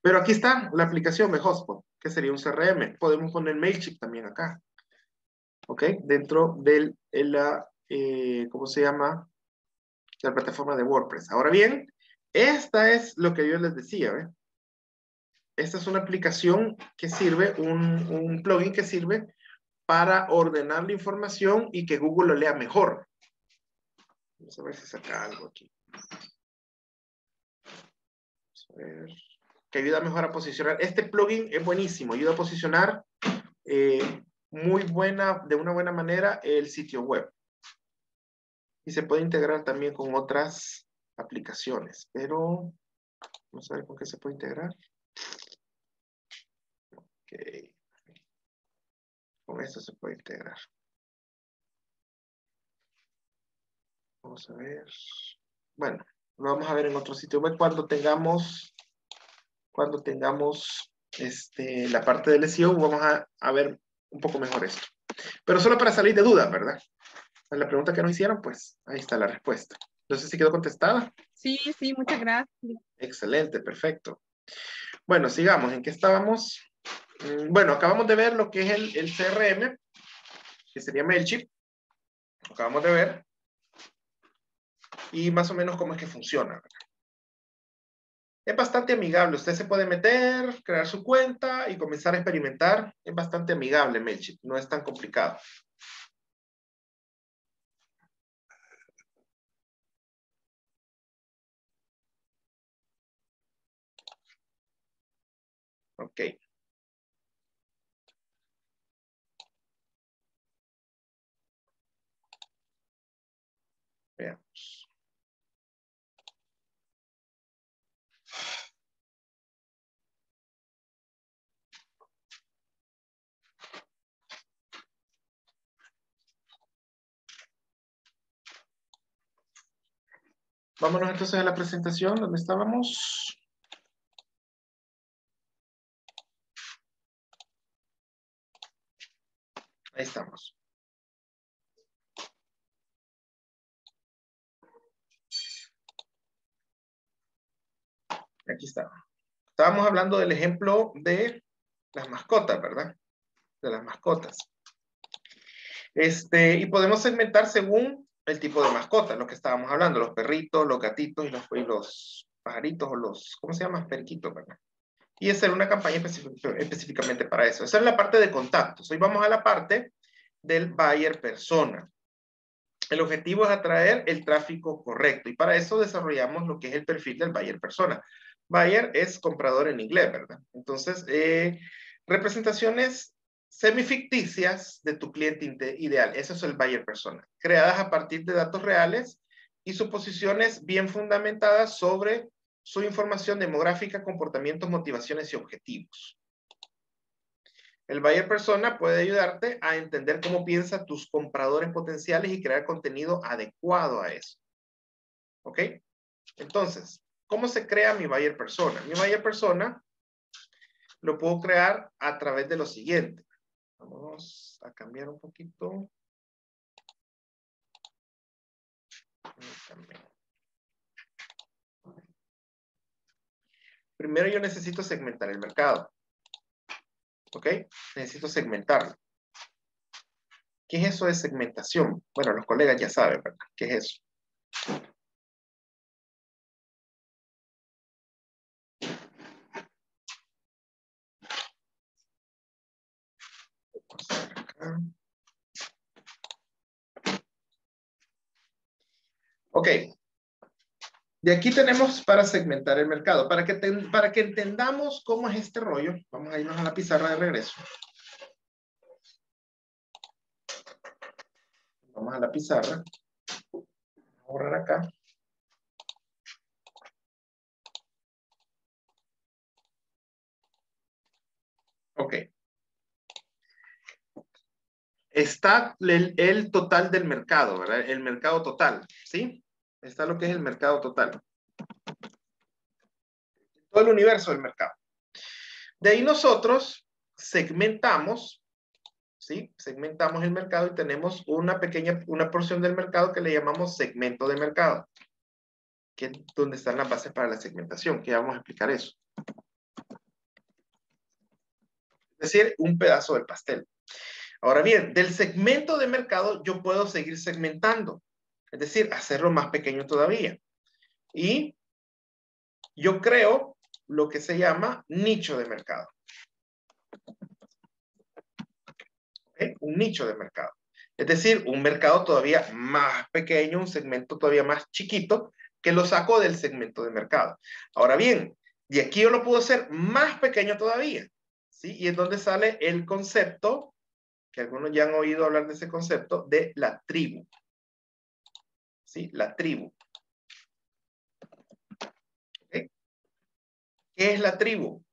Pero aquí está la aplicación de Hotspot, que sería un CRM. Podemos poner MailChimp también acá. ¿Ok? Dentro de la, eh, ¿cómo se llama? La plataforma de WordPress. Ahora bien, esta es lo que yo les decía, ¿ve? Esta es una aplicación que sirve, un, un plugin que sirve para ordenar la información y que Google lo lea mejor. Vamos a ver si saca algo aquí. Vamos a ver. Que ayuda mejor a posicionar. Este plugin es buenísimo, ayuda a posicionar eh, muy buena, de una buena manera el sitio web. Y se puede integrar también con otras aplicaciones, pero vamos a ver con qué se puede integrar. Ok. Con esto se puede integrar. Vamos a ver. Bueno, lo vamos a ver en otro sitio cuando tengamos, cuando tengamos este, la parte del SEO, vamos a, a ver un poco mejor esto. Pero solo para salir de dudas, ¿verdad? La pregunta que nos hicieron, pues ahí está la respuesta. No sé si quedó contestada. Sí, sí, muchas gracias. Excelente, perfecto. Bueno, sigamos. ¿En qué estábamos? Mm, Bueno, acabamos de ver lo que es el, el CRM, que sería MailChimp. Acabamos de ver. Y más o menos cómo es que funciona. Es bastante amigable. Usted se puede meter, crear su cuenta y comenzar a experimentar. Es bastante amigable MailChimp. No es tan complicado. Ok. Veamos. Vámonos entonces a la presentación donde estábamos. Ahí estamos. Aquí está. Estábamos hablando del ejemplo de las mascotas, ¿verdad? De las mascotas. Este, y podemos segmentar según el tipo de mascota, lo que estábamos hablando, los perritos, los gatitos y los, y los pajaritos o los, ¿cómo se llama? Periquitos, ¿verdad? Y hacer una campaña específic- específicamente para eso. Esa es la parte de contactos. Hoy vamos a la parte del buyer persona. El objetivo es atraer el tráfico correcto y para eso desarrollamos lo que es el perfil del buyer persona. Buyer es comprador en inglés, ¿verdad? Entonces, eh, representaciones semificticias de tu cliente ideal. Eso es el buyer persona. Creadas a partir de datos reales y suposiciones bien fundamentadas sobre su información demográfica, comportamientos, motivaciones y objetivos. El buyer persona puede ayudarte a entender cómo piensan tus compradores potenciales y crear contenido adecuado a eso. ¿Ok? Entonces, ¿cómo se crea mi buyer persona? Mi buyer persona lo puedo crear a través de lo siguiente. Vamos a cambiar un poquito. También. Primero yo necesito segmentar el mercado. ¿Ok? Necesito segmentarlo. ¿Qué es eso de segmentación? Bueno, los colegas ya saben, ¿verdad? ¿Qué es eso? Ok. De aquí tenemos para segmentar el mercado. Para que, para que entendamos cómo es este rollo, vamos a irnos a la pizarra de regreso. Vamos a la pizarra. Vamos a borrar acá. Ok. Está el, total del mercado, ¿verdad? El mercado total, ¿sí? Está lo que es el mercado total. Todo el universo del mercado. De ahí nosotros segmentamos, ¿sí? Segmentamos el mercado y tenemos una pequeña, una porción del mercado que le llamamos segmento de mercado. Que es donde están las bases para la segmentación, que ya vamos a explicar eso. Es decir, un pedazo del pastel. Ahora bien, del segmento de mercado yo puedo seguir segmentando, es decir, hacerlo más pequeño todavía. Y yo creo lo que se llama nicho de mercado. Un nicho de mercado. Es decir, un mercado todavía más pequeño, un segmento todavía más chiquito, que lo saco del segmento de mercado. Ahora bien, de aquí yo lo puedo hacer más pequeño todavía. ¿sí? Y es donde sale el concepto que algunos ya han oído hablar de ese concepto, de la tribu. ¿Sí? La tribu. ¿Qué es la tribu?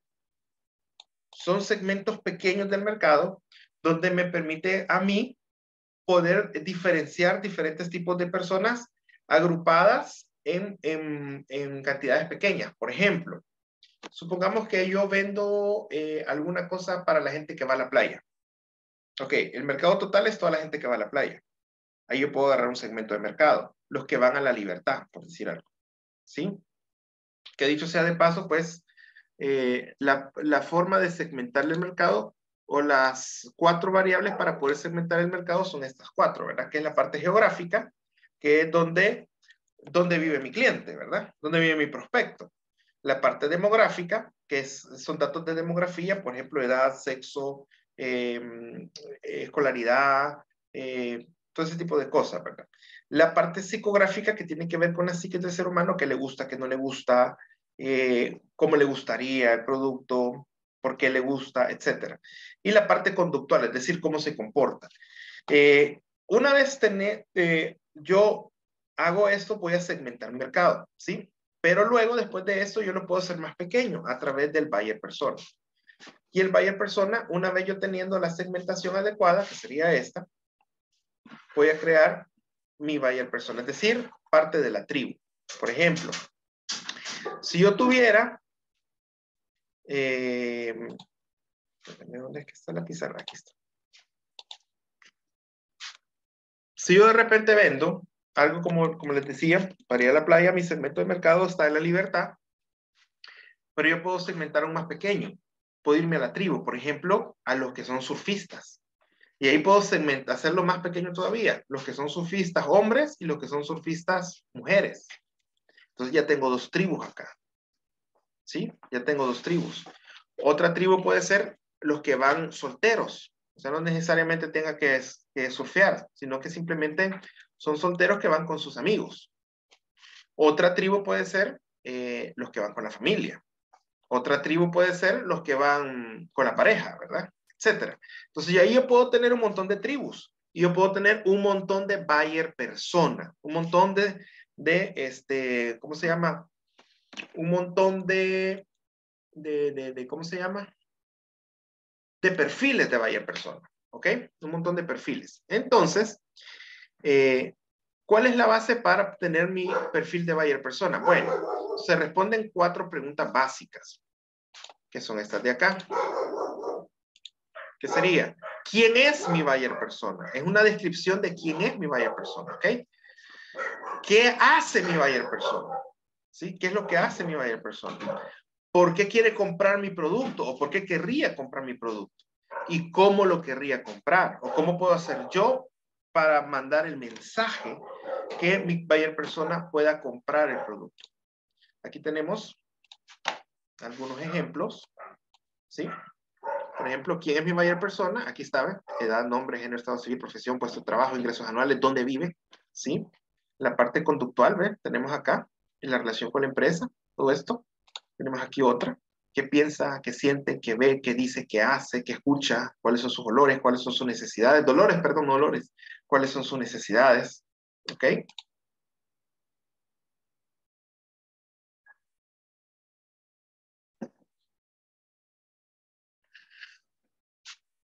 Son segmentos pequeños del mercado donde me permite a mí poder diferenciar diferentes tipos de personas agrupadas en, en, cantidades pequeñas. Por ejemplo, supongamos que yo vendo eh, alguna cosa para la gente que va a la playa. Ok, el mercado total es toda la gente que va a la playa. Ahí yo puedo agarrar un segmento de mercado. Los que van a la libertad, por decir algo. ¿Sí? Que dicho sea de paso, pues, eh, la, la, forma de segmentar el mercado o las cuatro variables para poder segmentar el mercado son estas cuatro, ¿verdad? Que es la parte geográfica, que es donde, donde vive mi cliente, ¿verdad? Donde vive mi prospecto. La parte demográfica, que es, son datos de demografía, por ejemplo, edad, sexo, Em, escolaridad, eh, todo ese tipo de cosas, ¿verdad? La parte psicográfica que tiene que ver con la psique del ser humano, que le gusta, que no le gusta, eh, cómo le gustaría el producto, por qué le gusta, etc. Y la parte conductual, es decir, cómo se comporta. Eh, una vez tener, yo hago esto, voy a segmentar el mercado, ¿sí? Pero luego, después de esto, yo lo puedo hacer más pequeño a través del buyer persona. Y el buyer persona, una vez yo teniendo la segmentación adecuada, que sería esta, voy a crear mi buyer persona, es decir, parte de la tribu. Por ejemplo, si yo tuviera, eh, ¿dónde es que está la pizarra? Aquí está. Si yo de repente vendo algo como, como les decía, para ir a la playa, mi segmento de mercado está en la libertad, pero yo puedo segmentar un más pequeño puedo irme a la tribu, por ejemplo, a los que son surfistas. Y ahí puedo segmentar, hacerlo más pequeño todavía, los que son surfistas hombres y los que son surfistas mujeres. Entonces ya tengo dos tribus acá. ¿Sí? Ya tengo dos tribus. Otra tribu puede ser los que van solteros. O sea, no necesariamente tenga que, surfear, sino que simplemente son solteros que van con sus amigos. Otra tribu puede ser eh, los que van con la familia. Otra tribu puede ser los que van con la pareja, ¿verdad? Etcétera. Entonces, ahí yo puedo tener un montón de tribus y yo puedo tener un montón de buyer persona, un montón de, de este, ¿cómo se llama? Un montón de, de, de, ¿cómo se llama? De perfiles de buyer persona, ¿ok? Un montón de perfiles. Entonces, eh, ¿cuál es la base para tener mi perfil de buyer persona? Bueno, se responden cuatro preguntas básicas, que son estas de acá. ¿Qué sería? ¿Quién es mi buyer persona? Es una descripción de quién es mi buyer persona, ¿ok? ¿Qué hace mi buyer persona? ¿Sí? ¿Qué es lo que hace mi buyer persona? ¿Por qué quiere comprar mi producto? ¿O por qué querría comprar mi producto? ¿Y cómo lo querría comprar? ¿O cómo puedo hacer yo para mandar el mensaje que mi buyer persona pueda comprar el producto? Aquí tenemos algunos ejemplos, ¿sí? Por ejemplo, ¿quién es mi mayor persona? Aquí está, edad, nombre, género, estado civil, profesión, puesto de trabajo, ingresos anuales, dónde vive, ¿sí? La parte conductual, ¿ve? Tenemos acá, la relación con la empresa, todo esto. Tenemos aquí otra. ¿Qué piensa, qué siente, qué ve, qué dice, qué hace, qué escucha? ¿Cuáles son sus olores? ¿Cuáles son sus necesidades? Dolores, perdón, no olores. ¿Cuáles son sus necesidades? ¿Ok?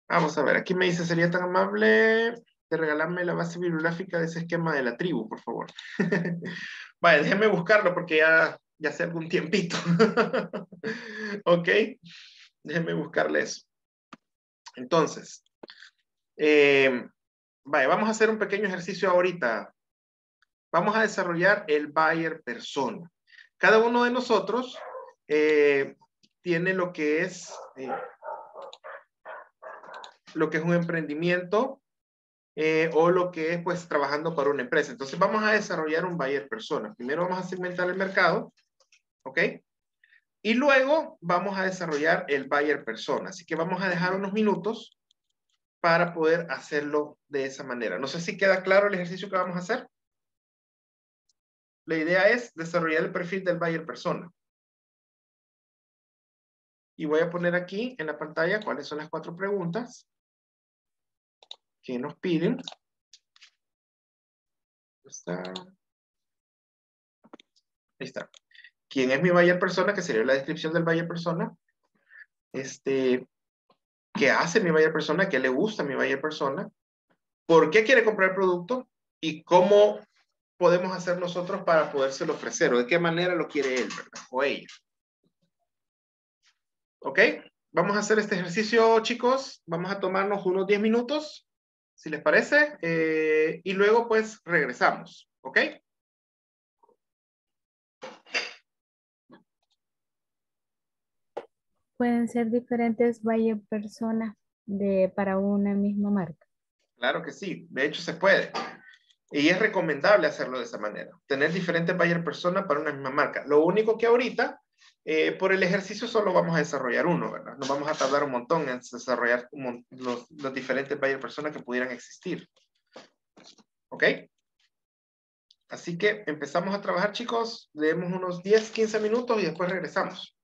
Vamos a ver, aquí me dice, sería tan amable de regalarme la base bibliográfica de ese esquema de la tribu, por favor. vale, déjenme buscarlo porque ya, ya hace algún tiempito. ok, déjenme buscarle eso. Entonces, eh, vale, vamos a hacer un pequeño ejercicio ahorita. Vamos a desarrollar el buyer persona. Cada uno de nosotros eh, tiene lo que es... Eh, lo que es un emprendimiento eh, o lo que es pues trabajando para una empresa. Entonces vamos a desarrollar un buyer persona. Primero vamos a segmentar el mercado, ¿ok? Y luego vamos a desarrollar el buyer persona. Así que vamos a dejar unos minutos para poder hacerlo de esa manera. No sé si queda claro el ejercicio que vamos a hacer. La idea es desarrollar el perfil del buyer persona. Y voy a poner aquí en la pantalla cuáles son las cuatro preguntas que nos piden. Está. Ahí está. ¿Quién es mi buyer persona? Que sería la descripción del buyer persona. Este, ¿qué hace mi buyer persona? ¿Qué le gusta mi buyer persona? ¿Por qué quiere comprar el producto? ¿Y cómo podemos hacer nosotros para podérselo ofrecer? ¿O de qué manera lo quiere él, verdad? O ella. ¿Ok? Vamos a hacer este ejercicio, chicos. Vamos a tomarnos unos 10 minutos si les parece, eh, y luego pues regresamos, ¿ok? Pueden ser diferentes buyer personas de, para una misma marca. Claro que sí, de hecho se puede. Y es recomendable hacerlo de esa manera, tener diferentes buyer personas para una misma marca. Lo único que ahorita eh, por el ejercicio solo vamos a desarrollar uno, ¿verdad? Nos vamos a tardar un montón en desarrollar los, los diferentes buyer personas que pudieran existir. ¿Ok? Así que empezamos a trabajar, chicos. Leemos unos 10, 15 minutos y después regresamos.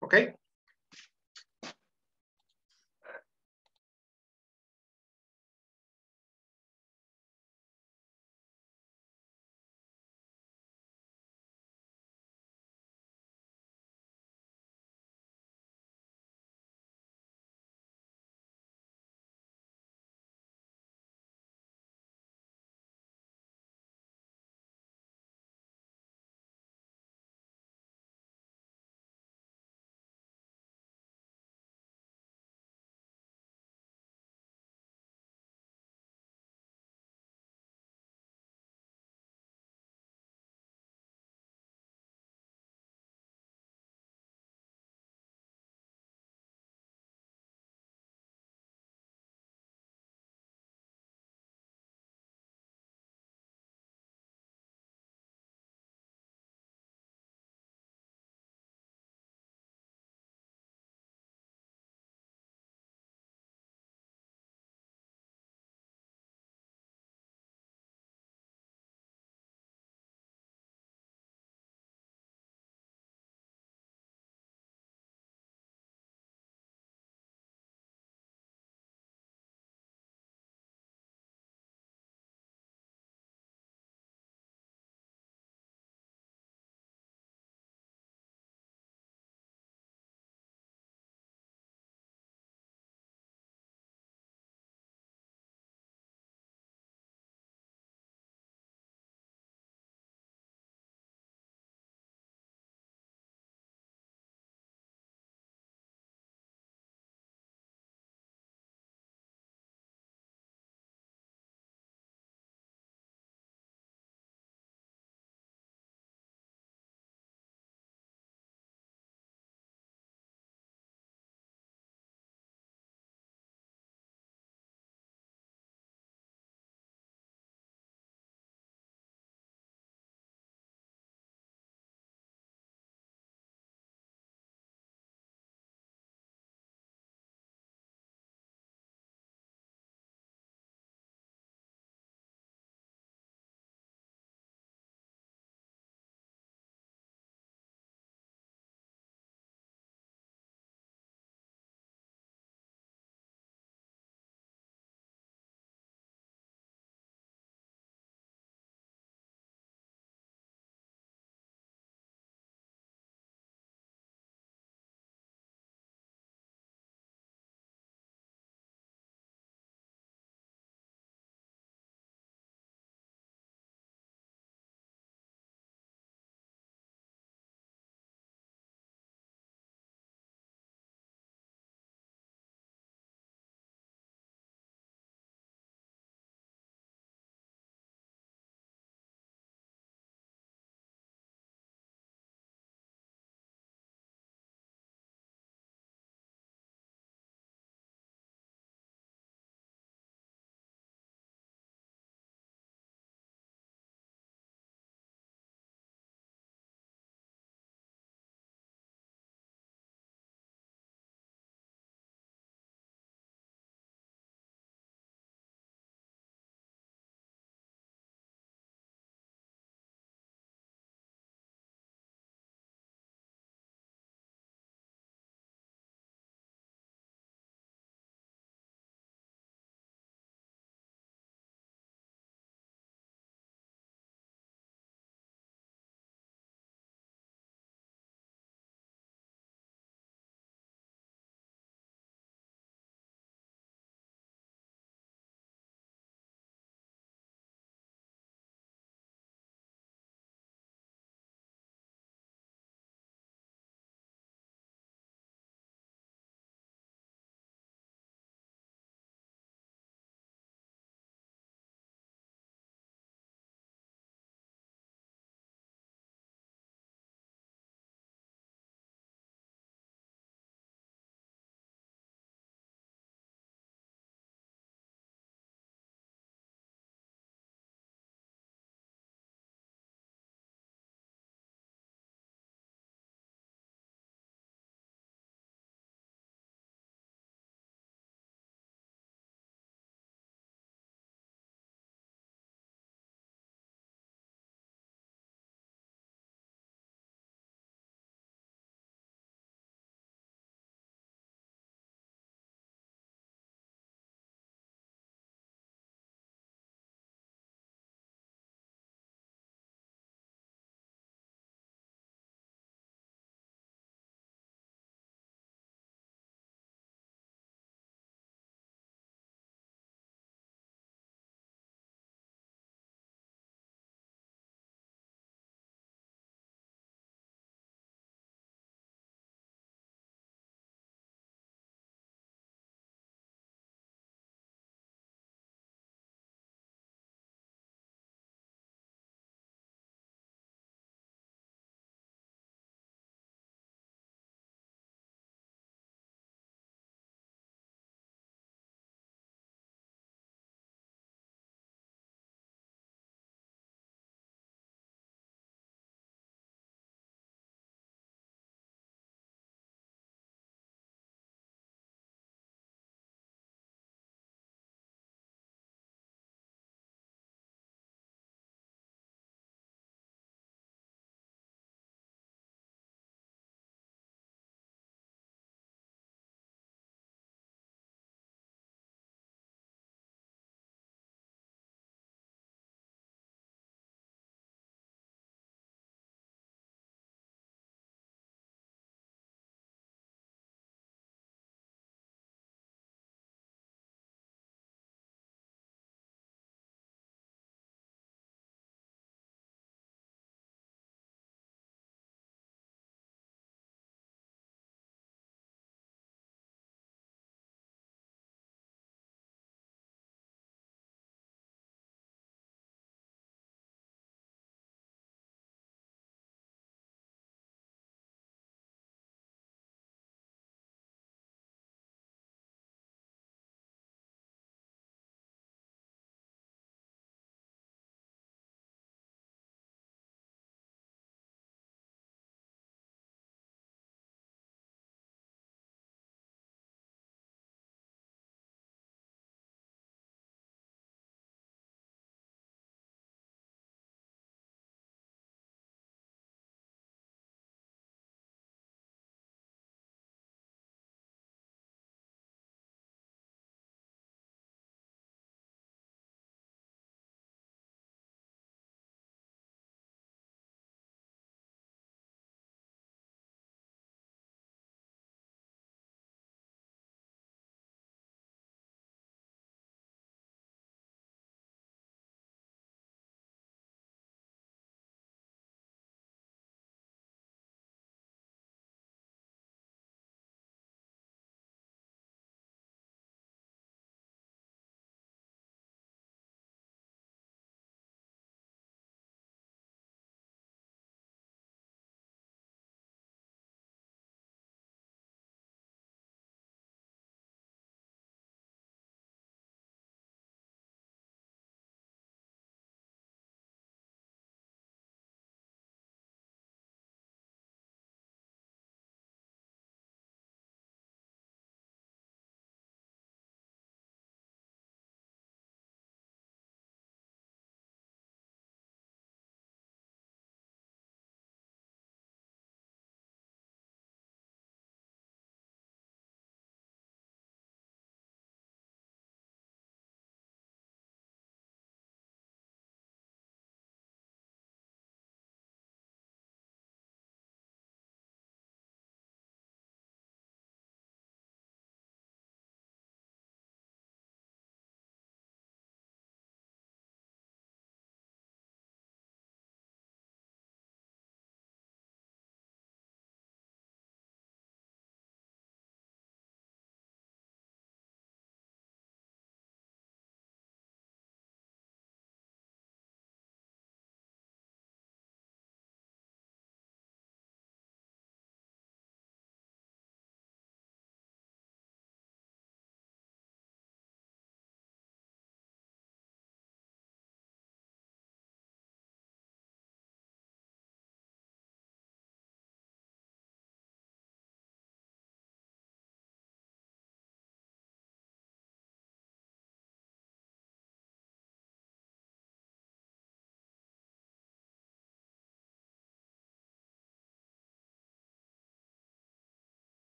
¿Ok?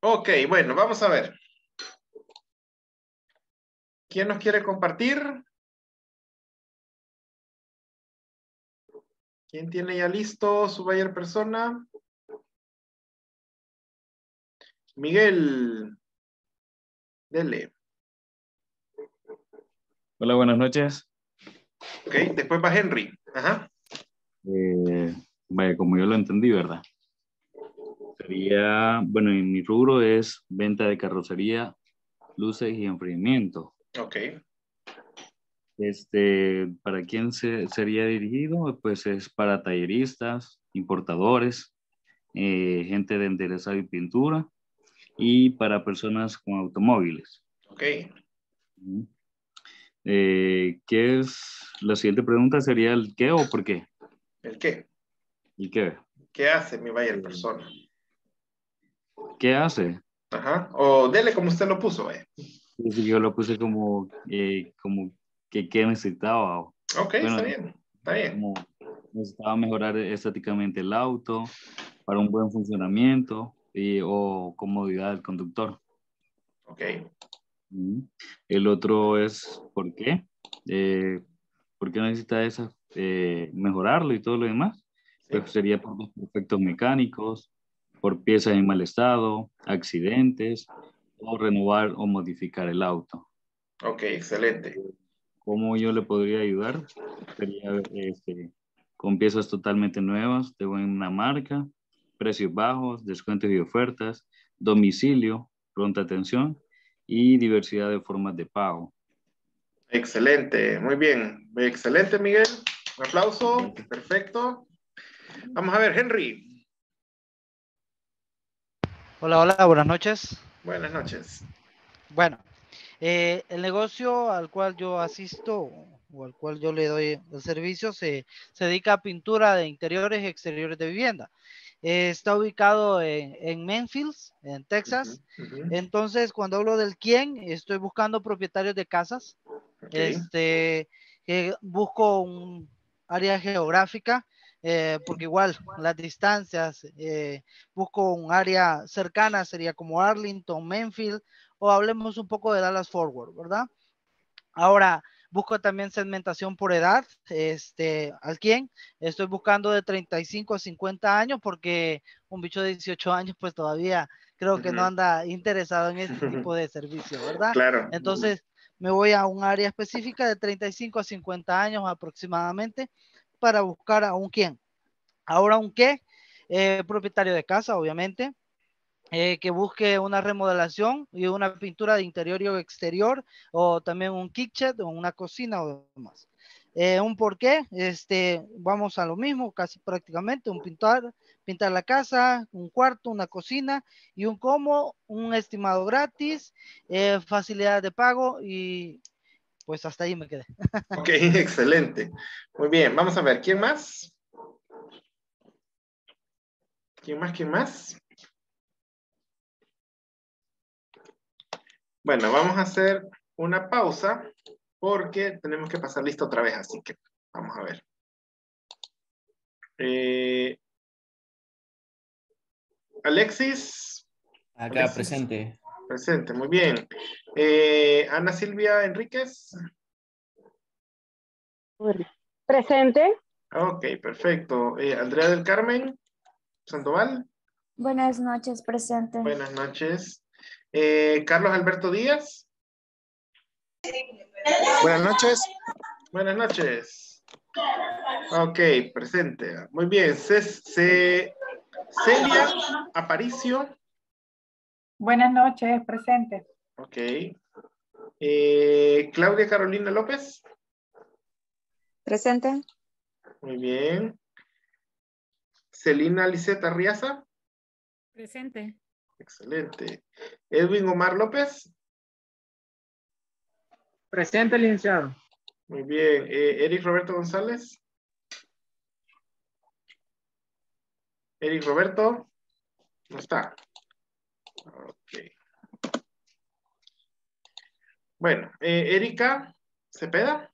Ok, bueno, vamos a ver. ¿Quién nos quiere compartir? ¿Quién tiene ya listo su buyer persona? Miguel. Dele. Hola, buenas noches. Ok, después va Henry. Ajá. Eh, vaya, como yo lo entendí, ¿verdad? Sería, bueno, en mi rubro es venta de carrocería, luces y enfriamiento. Ok. Este, ¿para quién se, sería dirigido? Pues es para talleristas, importadores, eh, gente de enderezado y pintura y para personas con automóviles. Ok. Eh, ¿Qué es? La siguiente pregunta sería el qué o por qué. ¿El qué? ¿Y qué? ¿Qué hace mi buyer persona? ¿Qué hace? Ajá. O dele como usted lo puso, eh. Sí, Yo lo puse como, eh, como que qué necesitaba. Ok, Bueno, está bien. Está bien. Como necesitaba mejorar estéticamente el auto para un buen funcionamiento y, o comodidad del conductor. Ok. El otro es ¿por qué? Eh, ¿Por qué necesita esa, eh, mejorarlo y todo lo demás? Pues sería por los defectos mecánicos, por piezas en mal estado, accidentes, o renovar o modificar el auto. Ok, excelente. ¿Cómo yo le podría ayudar? Sería este, con piezas totalmente nuevas, de buena marca, precios bajos, descuentos y ofertas, domicilio, pronta atención y diversidad de formas de pago. Excelente, muy bien. Excelente, Miguel. Un aplauso. Perfecto. Vamos a ver, Henry. Hola, hola, buenas noches. Buenas noches. Bueno, eh, el negocio al cual yo asisto o al cual yo le doy el servicio se, se dedica a pintura de interiores y exteriores de vivienda. Eh, está ubicado en, en Memphis, en Texas. Entonces, cuando hablo del quién, estoy buscando propietarios de casas. Ok. Este, que busco un área geográfica, eh, porque igual las distancias, eh, busco un área cercana, sería como Arlington, Memphis, o hablemos un poco de Dallas Forward, ¿verdad? Ahora, busco también segmentación por edad, este, ¿al quién? Estoy buscando de 35 a 50 años porque un bicho de 18 años pues todavía creo que no Ujú. anda interesado en este tipo de servicio, ¿verdad? Claro. Entonces, me voy a un área específica de 35 a 50 años aproximadamente para buscar a un quién. Ahora un qué, eh, propietario de casa, obviamente, eh, que busque una remodelación y una pintura de interior y exterior, o también un kitchen o una cocina o demás. Eh, un por qué, este, vamos a lo mismo, casi prácticamente, un pintar, pintar la casa, un cuarto, una cocina y un cómo, un estimado gratis, eh, facilidad de pago y pues hasta ahí me quedé. Ok, excelente. Muy bien, vamos a ver, ¿quién más? ¿Quién más? ¿Quién más? Bueno, vamos a hacer una pausa porque tenemos que pasar lista otra vez, así que vamos a ver. Eh, Alexis, Acá Alexis. presente. Presente, muy bien. Eh, Ana Silvia Enríquez. Presente. Ok, perfecto. Eh, Andrea del Carmen Sandoval. Buenas noches, presente. Buenas noches. Eh, Carlos Alberto Díaz. Buenas noches. Buenas noches. Ok, presente. Muy bien. Ce- Ce- Celia Aparicio. Buenas noches, presente. Ok. Eh, Claudia Carolina López. Presente. Muy bien. Celina Liseta Riaza. Presente. Excelente. Edwin Omar López. Presente, licenciado. Muy bien. Eh, Eric Roberto González. Eric Roberto. No está. Ok. Bueno, eh, Erika Cepeda.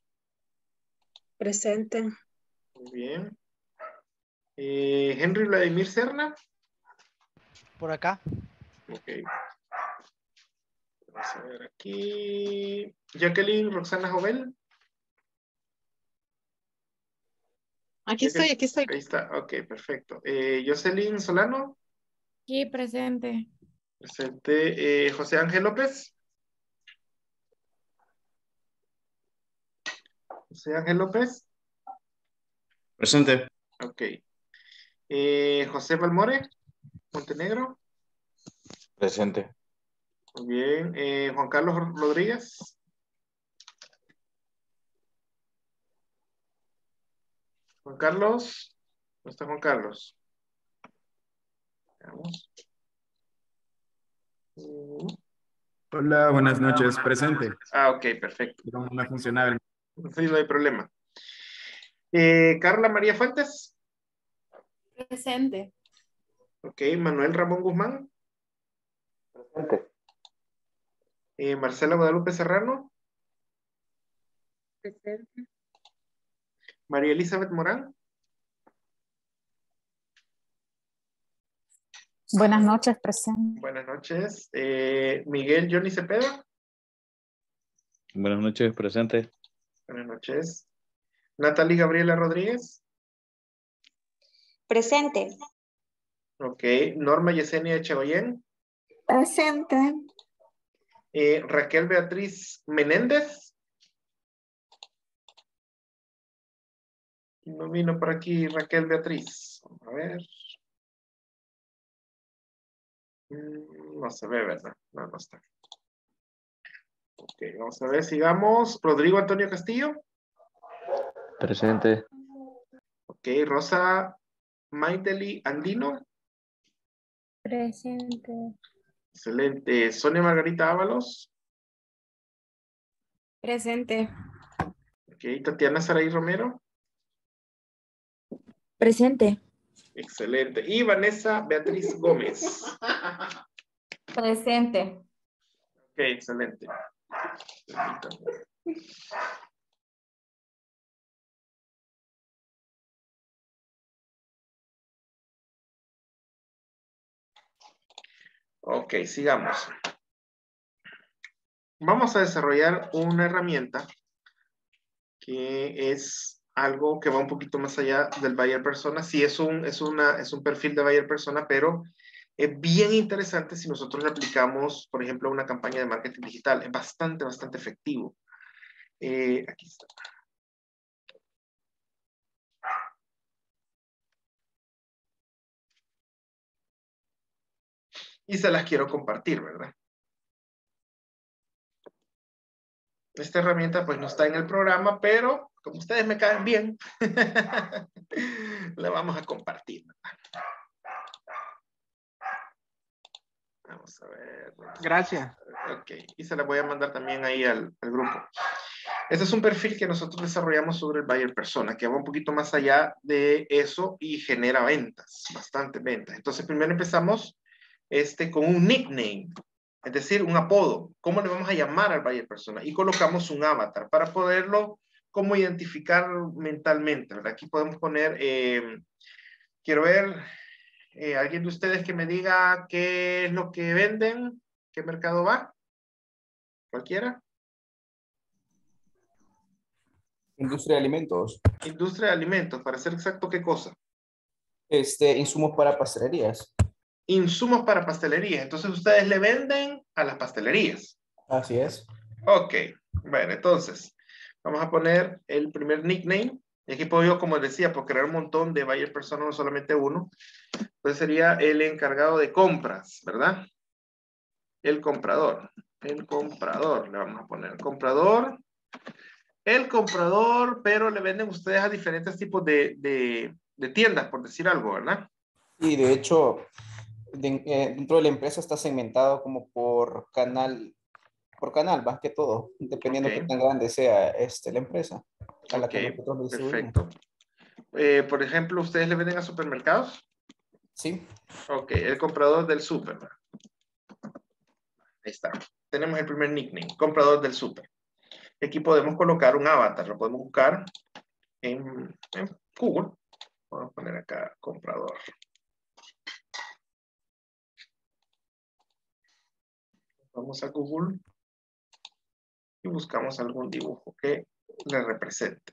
Presente. Muy bien. Eh, Henry Vladimir Serna. Por acá. Ok. Vamos a ver aquí. Jacqueline Roxana Jovel. Aquí estoy, aquí estoy. Ahí está, ok, perfecto. Eh, Jocelyn Solano. Aquí presente. Presente. Eh, José Ángel López. José Ángel López. Presente. Ok. Eh, José Valmore. Montenegro. Presente. Muy bien. Eh, Juan Carlos Rodríguez. Juan Carlos. ¿Dónde está Juan Carlos? Veamos. Hola, buenas noches. Presente. Ah, ok, perfecto. No me funcionaba el Sí, no hay problema. Eh, Carla María Fuentes. Presente. Ok, Manuel Ramón Guzmán. Presente. Eh, Marcela Guadalupe Serrano. Presente. María Elizabeth Morán. Buenas noches, presente. Buenas noches. Eh, Miguel Johnny Cepeda. Buenas noches, presente. Buenas noches. Natalie Gabriela Rodríguez. Presente. Ok. Norma Yesenia Echegoyen. Presente. Eh, Raquel Beatriz Menéndez. No vino por aquí Raquel Beatriz. Vamos a ver. Mm, No se ve, ¿verdad? No, no está. Ok, vamos a ver, sigamos. Rodrigo Antonio Castillo. Presente. Ok, Rosa Maiteli Andino. Presente. Excelente. Sonia Margarita Ábalos. Presente. Ok, Tatiana Saraí Romero. Presente. Excelente. Y Vanessa Beatriz Gómez. Presente. Ok, excelente. Ok, sigamos. Vamos a desarrollar una herramienta que es algo que va un poquito más allá del buyer persona. Sí, es un, es una, es un perfil de buyer persona, pero es bien interesante si nosotros le aplicamos, por ejemplo, una campaña de marketing digital. Es bastante, bastante efectivo. Eh, aquí está. Y se las quiero compartir, ¿verdad? Esta herramienta pues no está en el programa, pero como ustedes me caen bien, la vamos a compartir. Vamos a ver. Gracias. Ok, y se la voy a mandar también ahí al, al grupo. Este es un perfil que nosotros desarrollamos sobre el buyer persona, que va un poquito más allá de eso y genera ventas, bastante ventas. Entonces, primero empezamos este, con un nickname, es decir, un apodo. ¿Cómo le vamos a llamar al buyer persona? Y colocamos un avatar para poderlo como identificar mentalmente. ¿verdad? Aquí podemos poner, eh, quiero ver, eh, alguien de ustedes que me diga qué es lo que venden, qué mercado va. ¿Cualquiera? Industria de alimentos. Industria de alimentos, para ser exacto, ¿qué cosa? Este, insumos para pastelerías. Insumos para pastelerías. Entonces ustedes le venden a las pastelerías. Así es. Ok, bueno, entonces vamos a poner el primer nickname. Y aquí yo, como decía, por crear un montón de buyer personas, no solamente uno. Entonces sería el encargado de compras, ¿verdad? El comprador. El comprador, le vamos a poner. Comprador. El comprador, pero le venden ustedes a diferentes tipos de, de, de tiendas, por decir algo, ¿verdad? Y de hecho, eh, dentro de la empresa está segmentado como por canal, por canal más que todo, dependiendo Ok. qué tan grande sea este, la empresa a la que nosotros le. Perfecto. Eh, por ejemplo, ¿ustedes le venden a supermercados? Sí. Ok, el comprador del súper. Ahí está. Tenemos el primer nickname, comprador del súper. Aquí podemos colocar un avatar, lo podemos buscar en, en Google. Vamos a poner acá comprador. Vamos a Google y buscamos algún dibujo que le represente.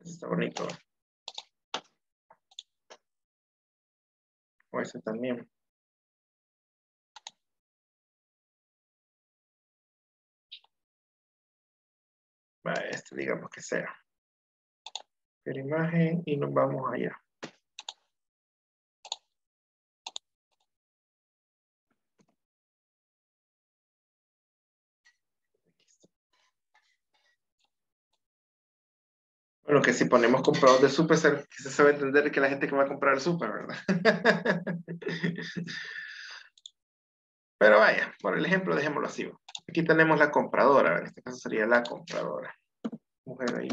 Está bonito. O ese también. Este digamos que sea. Ver imagen y nos vamos allá. Bueno, que si ponemos comprador de súper, se, se sabe entender que la gente que va a comprar el súper, ¿verdad? Pero vaya, por el ejemplo, dejémoslo así. Aquí tenemos la compradora, en este caso sería la compradora. Mujer ahí.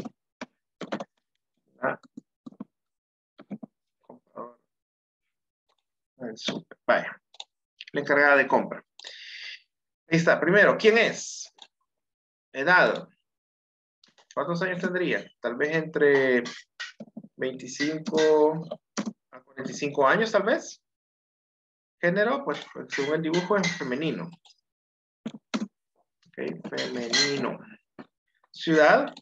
La compradora. El súper, vaya. La encargada de compra. Ahí está, primero, ¿quién es? Edad. ¿Cuántos años tendría? Tal vez entre 25 a 45 años, tal vez. Género, pues según el dibujo es femenino. Ok, femenino. Ciudad.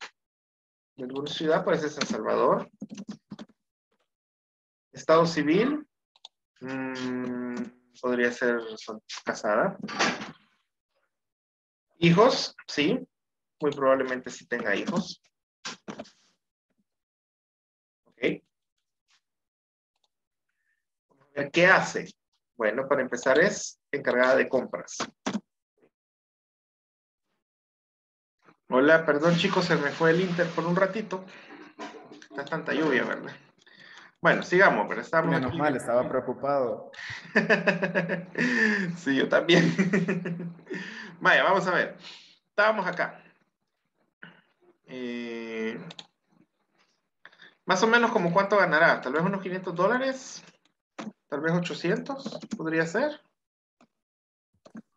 De alguna ciudad ser San Salvador. Estado civil. Mm, podría ser casada. Hijos, sí. Muy probablemente sí tenga hijos. Ok. ¿Qué hace? Bueno, para empezar es encargada de compras. Hola, perdón chicos, se me fue el Inter por un ratito. Está tanta lluvia, ¿verdad? Bueno, sigamos, pero estamos Menos aquí. mal, estaba preocupado. sí, yo también. Vaya, vamos a ver. Estábamos acá. Eh, más o menos como cuánto ganará. Tal vez unos 500 dólares. Tal vez 800. Podría ser.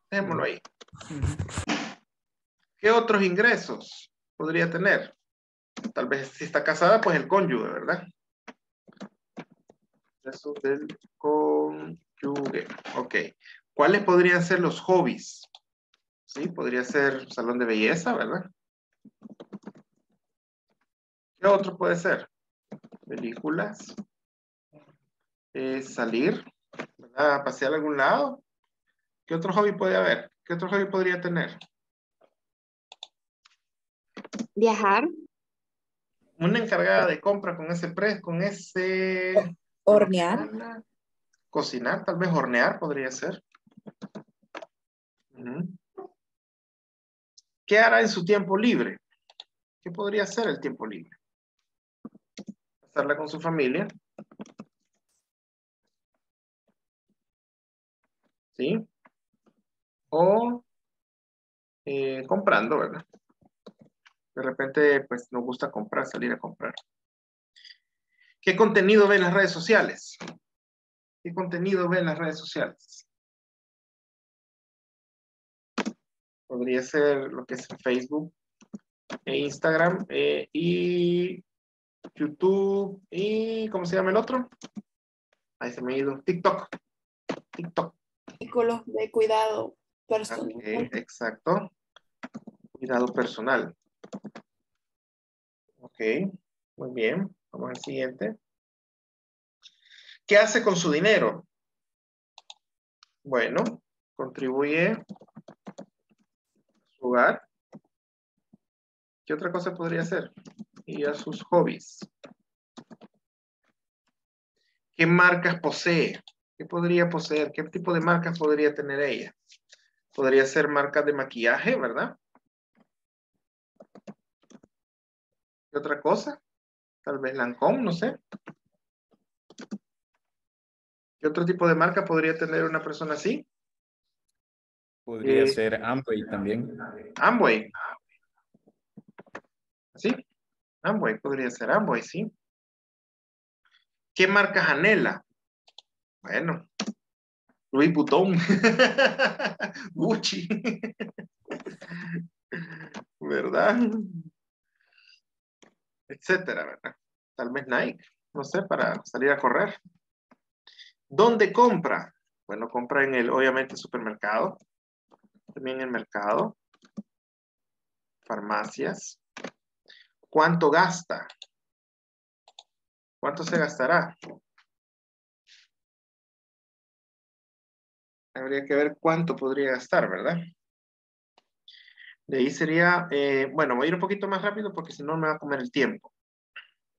Dejémoslo ahí. ¿Qué otros ingresos podría tener? Tal vez si está casada, pues el cónyuge, ¿verdad? Ingresos del cónyuge. Ok. ¿Cuáles podrían ser los hobbies? Sí, podría ser salón de belleza, ¿verdad? ¿Qué otro puede ser? Películas. Eh, salir, ¿verdad? Pasear a algún lado. ¿Qué otro hobby puede haber? ¿Qué otro hobby podría tener? Viajar. Una encargada de compra con ese precio, con ese... Hornear. Cocinar, tal vez hornear podría ser. ¿Qué hará en su tiempo libre? ¿Qué podría ser el tiempo libre? Pasarla con su familia. ¿Sí? O eh, comprando, ¿verdad? De repente, pues nos gusta comprar, salir a comprar. ¿Qué contenido ve en las redes sociales? ¿Qué contenido ve en las redes sociales? Podría ser lo que es Facebook, e Instagram eh, y YouTube y ¿cómo se llama el otro? Ahí se me ha ido. TikTok. TikTok. Artículos de cuidado personal. Exacto. Cuidado personal. Ok, muy bien. Vamos al siguiente. ¿Qué hace con su dinero? Bueno, contribuye a su hogar. ¿Qué otra cosa podría hacer? Y a sus hobbies. ¿Qué marcas posee? ¿Qué podría poseer? ¿Qué tipo de marcas podría tener ella? Podría ser marcas de maquillaje, ¿verdad? ¿Qué otra cosa? Tal vez Lancôme, no sé. ¿Qué otro tipo de marca podría tener una persona así? Podría Eh, ser Amway también. Amway. ¿Sí? Amway, podría ser Amway, sí. ¿Qué marcas anhela? Bueno, Louis Vuitton, Gucci, ¿verdad? Etcétera, ¿verdad? Tal vez Nike, no sé, para salir a correr. ¿Dónde compra? Bueno, compra en el, obviamente, supermercado, también en el mercado, farmacias. ¿Cuánto gasta? ¿Cuánto se gastará? Habría que ver cuánto podría gastar, ¿verdad? De ahí sería, eh, bueno, voy a ir un poquito más rápido porque si no me va a comer el tiempo.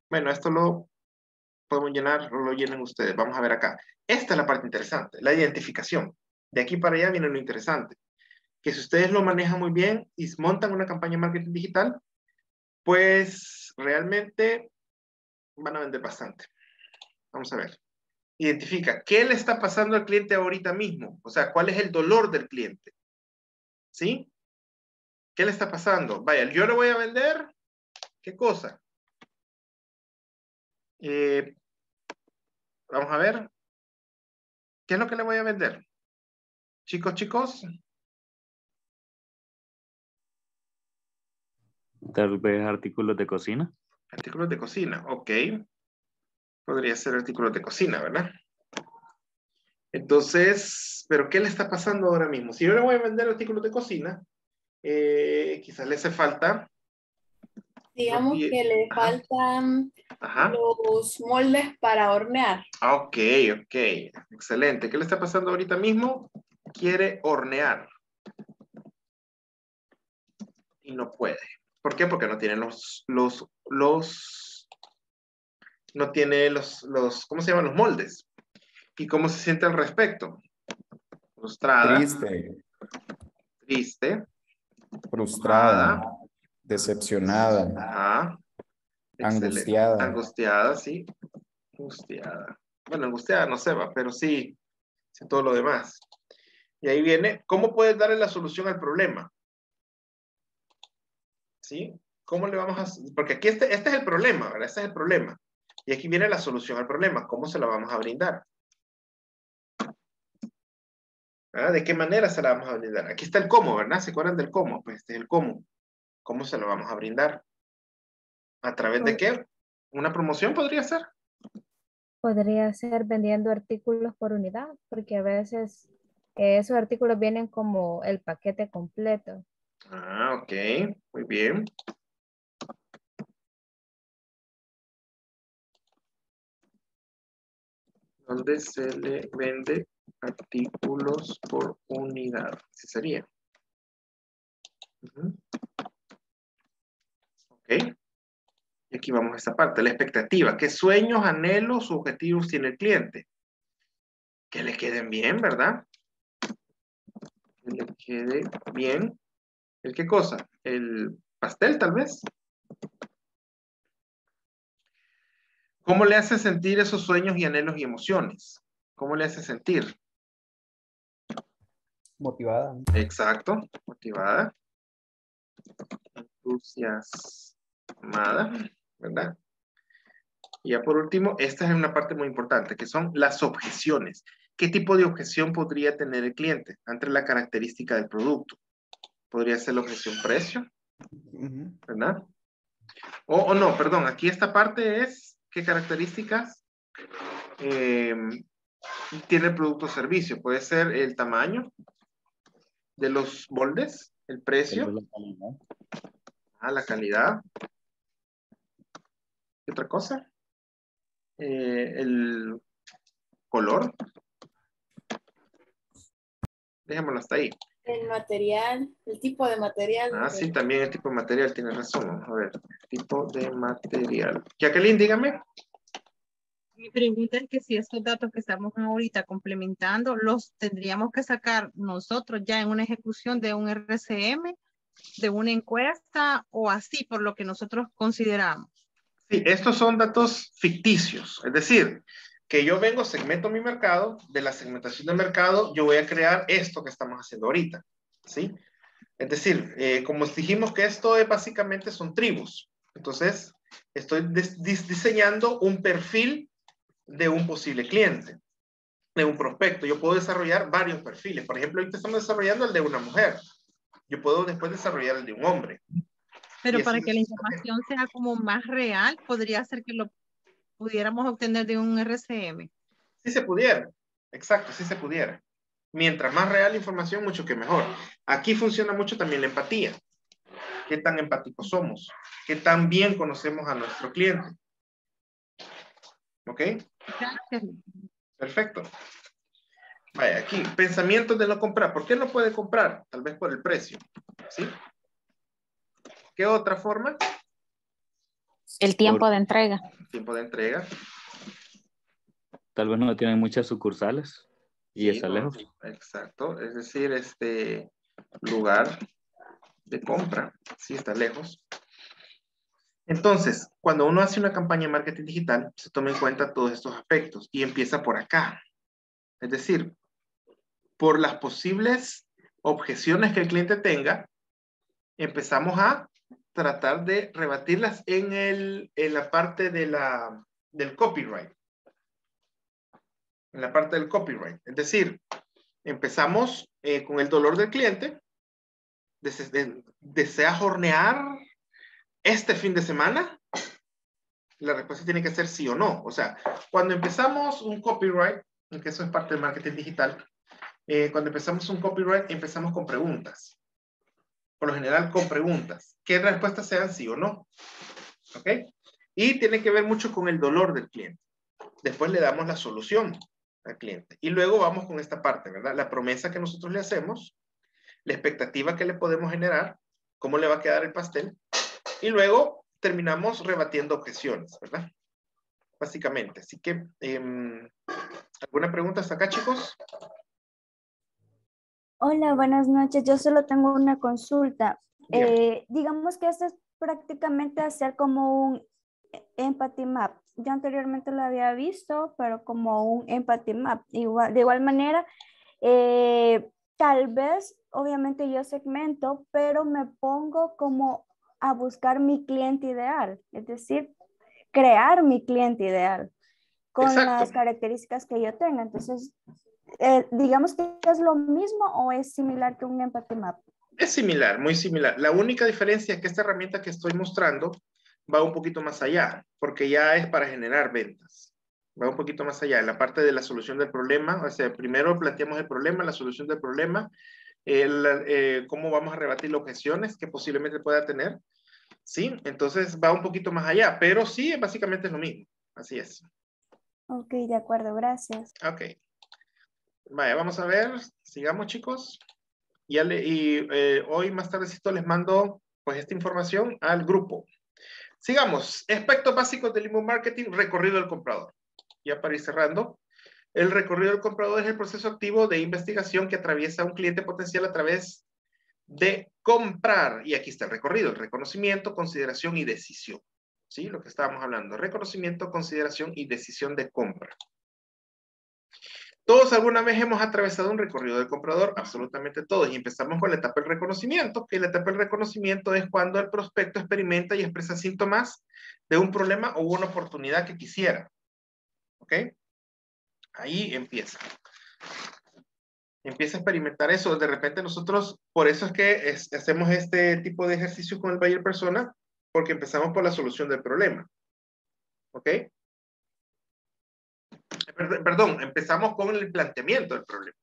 Bueno, esto lo podemos llenar, lo llenen ustedes. Vamos a ver acá. Esta es la parte interesante, la identificación. De aquí para allá viene lo interesante. Que si ustedes lo manejan muy bien y montan una campaña de marketing digital, pues realmente van a vender bastante. Vamos a ver. Identifica, ¿qué le está pasando al cliente ahorita mismo? O sea, ¿cuál es el dolor del cliente? ¿Sí? ¿Qué le está pasando? Vaya, yo le voy a vender, ¿qué cosa? Eh, vamos a ver. ¿Qué es lo que le voy a vender? Chicos, chicos. Tal vez artículos de cocina. Artículos de cocina, ok. Podría ser artículos de cocina, ¿verdad? Entonces, ¿pero qué le está pasando ahora mismo? Si yo le voy a vender artículos de cocina, eh, quizás le hace falta. Digamos que le faltan Ajá. los moldes para hornear. Ah, Ok, ok. Excelente. ¿Qué le está pasando ahorita mismo? Quiere hornear. Y no puede. ¿Por qué? Porque no tiene los, los, los, no tiene los, los, ¿cómo se llaman? Los moldes. ¿Y cómo se siente al respecto? Frustrada. Triste, Triste. Frustrada, decepcionada, Ajá. Angustiada. Angustiada, sí. Angustiada. Bueno, angustiada no se va, pero sí, sí todo lo demás. Y ahí viene, ¿cómo puedes darle la solución al problema? ¿Sí? ¿Cómo le vamos a...? Porque aquí este, este es el problema, ¿verdad? Este es el problema. Y aquí viene la solución al problema. ¿Cómo se la vamos a brindar? ¿De qué manera se la vamos a brindar? Aquí está el cómo, ¿verdad? ¿Se acuerdan del cómo? Pues este es el cómo. ¿Cómo se lo vamos a brindar? ¿A través de qué? ¿Una promoción podría ser? Podría ser vendiendo artículos por unidad, porque a veces eh, esos artículos vienen como el paquete completo. Ah, ok. Muy bien. Donde se le vende artículos por unidad. Así sería. Ok. Y aquí vamos a esta parte, la expectativa. ¿Qué sueños, anhelos, objetivos tiene el cliente? Que le queden bien, ¿verdad? Que le quede bien. ¿El qué cosa? ¿El pastel, tal vez? ¿Cómo le hace sentir esos sueños y anhelos y emociones? ¿Cómo le hace sentir? Motivada. Exacto, motivada. Entusiasmada, ¿verdad? Y ya por último, esta es una parte muy importante, que son las objeciones. ¿Qué tipo de objeción podría tener el cliente ante la característica del producto? Podría ser la objeción precio. ¿verdad? O, o no, perdón, aquí esta parte es qué características eh, tiene el producto o servicio. Puede ser el tamaño de los moldes, el precio, ah, la calidad. ¿Qué otra cosa? Eh, el color. Dejémoslo hasta ahí. El material, el tipo de material. Ah, sí, también el tipo de material, tiene razón. A ver, tipo de material. Jacqueline, dígame. Mi pregunta es que si estos datos que estamos ahorita complementando los tendríamos que sacar nosotros ya en una ejecución de un RCM, de una encuesta o así por lo que nosotros consideramos. Sí, estos son datos ficticios, es decir, que yo vengo, segmento mi mercado, de la segmentación del mercado, yo voy a crear esto que estamos haciendo ahorita, ¿sí? Es decir, eh, como dijimos que esto es, básicamente son tribus, entonces estoy dis- dis- diseñando un perfil de un posible cliente. de un prospecto. Yo puedo desarrollar varios perfiles. Por ejemplo, ahorita estamos desarrollando el de una mujer. Yo puedo después desarrollar el de un hombre. Pero Y para que la información sea como más real, podría ser que lo pudiéramos obtener de un RCM. Sí se pudiera. Exacto, sí se pudiera. Mientras más real la información, mucho que mejor. Aquí funciona mucho también la empatía. ¿Qué tan empáticos somos? ¿Qué tan bien conocemos a nuestro cliente? ¿Ok? Gracias. Perfecto. Vaya, aquí, pensamientos de no comprar. ¿Por qué no puede comprar? Tal vez por el precio. ¿Sí? ¿Qué otra forma? El tiempo de entrega. Tiempo de entrega. Tal vez no tienen muchas sucursales y Sí, está no, lejos. Exacto. Es decir, este lugar de compra. Sí, está lejos. Entonces, cuando uno hace una campaña de marketing digital, se toma en cuenta todos estos aspectos y empieza por acá. Es decir, por las posibles objeciones que el cliente tenga, empezamos a tratar de rebatirlas en, el, en la parte de la, del copyright. En la parte del copyright. Es decir, empezamos eh, con el dolor del cliente. Dese- de- ¿Desea hornear este fin de semana? La respuesta tiene que ser sí o no. O sea, cuando empezamos un copyright, que eso es parte del marketing digital, eh, cuando empezamos un copyright, empezamos con preguntas. Por lo general, con preguntas. ¿Qué respuestas sean sí o no? ¿Ok? Y tiene que ver mucho con el dolor del cliente. Después le damos la solución al cliente. Y luego vamos con esta parte, ¿verdad? La promesa que nosotros le hacemos, la expectativa que le podemos generar, cómo le va a quedar el pastel. Y luego terminamos rebatiendo objeciones, ¿verdad? Básicamente. Así que, em, ¿alguna pregunta hasta acá, chicos? Hola, buenas noches. Yo solo tengo una consulta. Eh, digamos que esto es prácticamente hacer como un empathy map. Yo anteriormente lo había visto, pero como un empathy map. Igual, de igual manera, eh, tal vez, obviamente yo segmento, pero me pongo como a buscar mi cliente ideal, es decir, crear mi cliente ideal con Exacto. las características que yo tenga. Entonces, eh, digamos que es lo mismo o es similar que un empathy map. Es similar, muy similar. La única diferencia es que esta herramienta que estoy mostrando va un poquito más allá, porque ya es para generar ventas. Va un poquito más allá, en la parte de la solución del problema. O sea, primero planteamos el problema, la solución del problema, el, eh, cómo vamos a rebatir las objeciones que posiblemente pueda tener. Sí, entonces va un poquito más allá, pero sí, básicamente es lo mismo. Así es. Ok, de acuerdo, gracias. Ok. Vaya, vamos a ver. Sigamos, chicos. Ya le, y eh, hoy más tardecito les mando pues esta información al grupo. Sigamos. Aspectos básicos del email marketing, recorrido del comprador. Ya para ir cerrando. El recorrido del comprador es el proceso activo de investigación que atraviesa un cliente potencial a través de comprar. Y aquí está el recorrido, reconocimiento, consideración y decisión. ¿Sí? Lo que estábamos hablando. Reconocimiento, consideración y decisión de compra. Todos alguna vez hemos atravesado un recorrido del comprador, absolutamente todos, y empezamos con la etapa del reconocimiento, que la etapa del reconocimiento es cuando el prospecto experimenta y expresa síntomas de un problema o una oportunidad que quisiera. ¿Ok? Ahí empieza. Empieza a experimentar eso. De repente nosotros, por eso es que hacemos este tipo de ejercicio con el buyer persona, porque empezamos por la solución del problema. ¿Ok? Perd- Perdón, empezamos con el planteamiento del problema.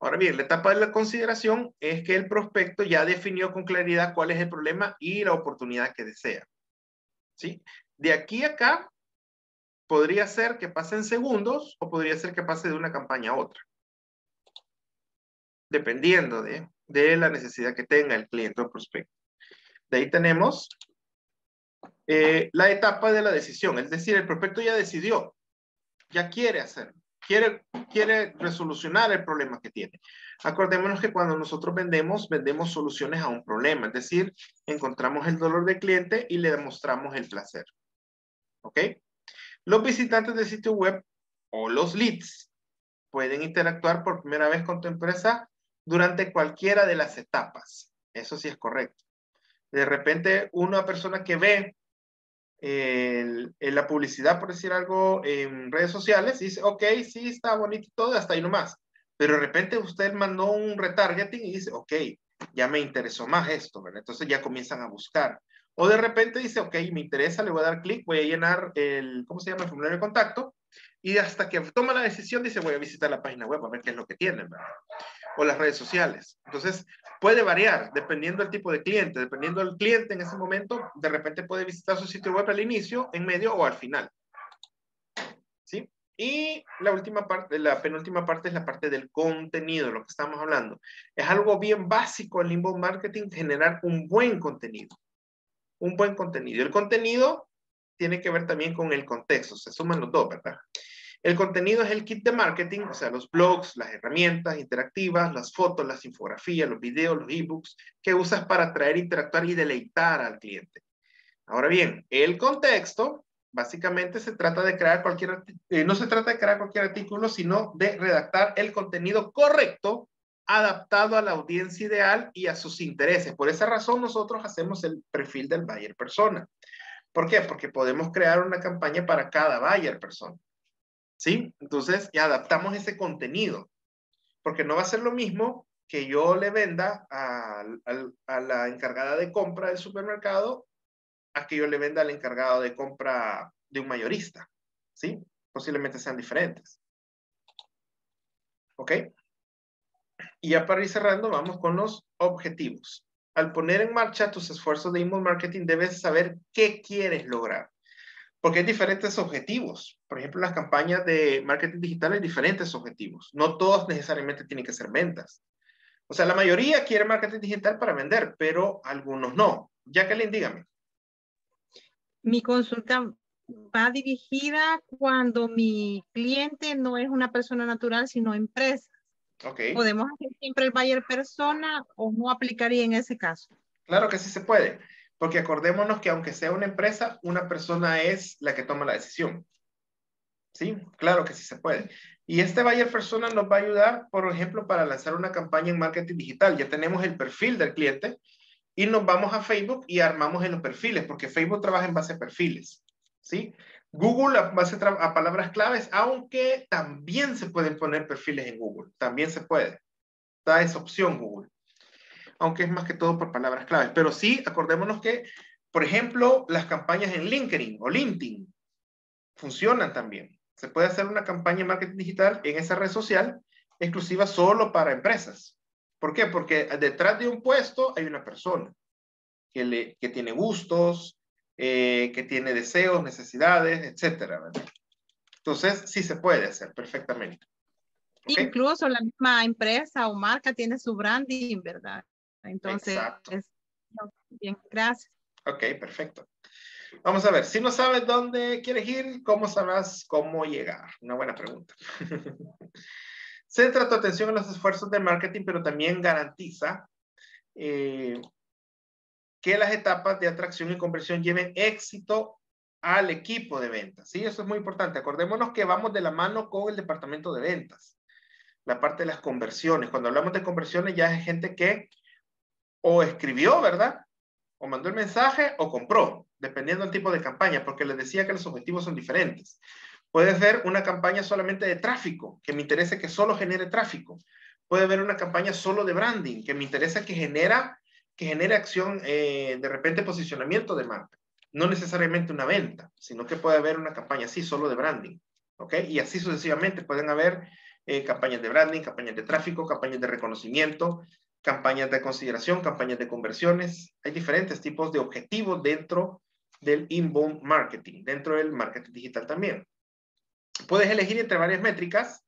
Ahora bien, la etapa de la consideración es que el prospecto ya definió con claridad cuál es el problema y la oportunidad que desea. ¿Sí? De aquí a acá, podría ser que pase en segundos o podría ser que pase de una campaña a otra. Dependiendo de, de la necesidad que tenga el cliente o prospecto. De ahí tenemos eh, la etapa de la decisión, es decir, el prospecto ya decidió, ya quiere hacerlo, quiere, quiere resolucionar el problema que tiene. Acordémonos que cuando nosotros vendemos, vendemos soluciones a un problema, es decir, encontramos el dolor del cliente y le demostramos el placer. ¿Ok? Los visitantes del sitio web o los leads pueden interactuar por primera vez con tu empresa durante cualquiera de las etapas. Eso sí es correcto. De repente, una persona que ve el- en la publicidad, por decir algo, en redes sociales, dice, ok, sí, está bonito y todo, hasta ahí nomás. Pero de repente usted mandó un retargeting y dice, ok, ya me interesó más esto, ¿verdad? Entonces ya comienzan a buscar. O de repente dice, ok, me interesa, le voy a dar clic, voy a llenar el, ¿cómo se llama? El formulario de contacto. Y hasta que toma la decisión, dice, voy a visitar la página web a ver qué es lo que tienen, ¿verdad? O las redes sociales. Entonces, puede variar dependiendo del tipo de cliente. Dependiendo del cliente en ese momento, de repente puede visitar su sitio web al inicio, en medio o al final. ¿Sí? Y la última parte, la penúltima parte es la parte del contenido, lo que estamos hablando. Es algo bien básico en inbound marketing, generar un buen contenido. Un buen contenido. El contenido tiene que ver también con el contexto, se suman los dos, ¿verdad? El contenido es el kit de marketing, o sea, los blogs, las herramientas interactivas, las fotos, las infografías, los videos, los ebooks, que usas para atraer, interactuar y deleitar al cliente. Ahora bien, el contexto, básicamente se trata de crear cualquier, eh, no se trata de crear cualquier artículo, sino de redactar el contenido correcto, adaptado a la audiencia ideal y a sus intereses. Por esa razón nosotros hacemos el perfil del buyer persona. ¿Por qué? Porque podemos crear una campaña para cada buyer persona. ¿Sí? Entonces, ya adaptamos ese contenido. Porque no va a ser lo mismo que yo le venda al- a la encargada de compra del supermercado a que yo le venda al encargado de compra de un mayorista. ¿Sí? Posiblemente sean diferentes. ¿Ok? Y ya para ir cerrando, vamos con los objetivos. Al poner en marcha tus esfuerzos de email marketing, debes saber qué quieres lograr. Porque hay diferentes objetivos. Por ejemplo, las campañas de marketing digital hay diferentes objetivos. No todos necesariamente tienen que ser ventas. O sea, la mayoría quiere marketing digital para vender, pero algunos no. Jacqueline, dígame. Mi consulta va dirigida cuando mi cliente no es una persona natural, sino empresa. Ok. ¿Podemos hacer siempre el buyer persona o no aplicaría en ese caso? Claro que sí se puede. Porque acordémonos que aunque sea una empresa, una persona es la que toma la decisión. Sí, claro que sí se puede. Y este buyer persona nos va a ayudar, por ejemplo, para lanzar una campaña en marketing digital. Ya tenemos el perfil del cliente y nos vamos a Facebook y armamos en los perfiles, porque Facebook trabaja en base a perfiles. ¿Sí? Google a base a palabras claves, aunque también se pueden poner perfiles en Google. También se puede. Da esa opción Google aunque es más que todo por palabras claves. Pero sí, acordémonos que, por ejemplo, las campañas en LinkedIn o LinkedIn funcionan también. Se puede hacer una campaña de marketing digital en esa red social exclusiva solo para empresas. ¿Por qué? Porque detrás de un puesto hay una persona que, le, que tiene gustos, eh, que tiene deseos, necesidades, etcétera. ¿verdad? Entonces, sí se puede hacer perfectamente. Incluso la misma empresa o marca tiene su branding, ¿verdad? Entonces, Exacto. es- bien, gracias. Ok, perfecto. Vamos a ver, si no sabes dónde quieres ir, ¿cómo sabrás cómo llegar? Una buena pregunta. Centra tu atención en los esfuerzos de marketing, pero también garantiza eh, que las etapas de atracción y conversión lleven éxito al equipo de ventas. Sí, eso es muy importante. Acordémonos que vamos de la mano con el departamento de ventas. La parte de las conversiones. Cuando hablamos de conversiones ya es gente que o escribió, ¿verdad? O mandó el mensaje o compró, dependiendo del tipo de campaña, porque les decía que los objetivos son diferentes. Puede ser una campaña solamente de tráfico, que me interese que solo genere tráfico. Puede haber una campaña solo de branding, que me interesa que genera, que genere acción, eh, de repente posicionamiento de marca. No necesariamente una venta, sino que puede haber una campaña así, solo de branding. ¿Ok? Y así sucesivamente pueden haber eh, campañas de branding, campañas de tráfico, campañas de reconocimiento, campañas de consideración, campañas de conversiones. Hay diferentes tipos de objetivos dentro del inbound marketing, dentro del marketing digital también. Puedes elegir entre varias métricas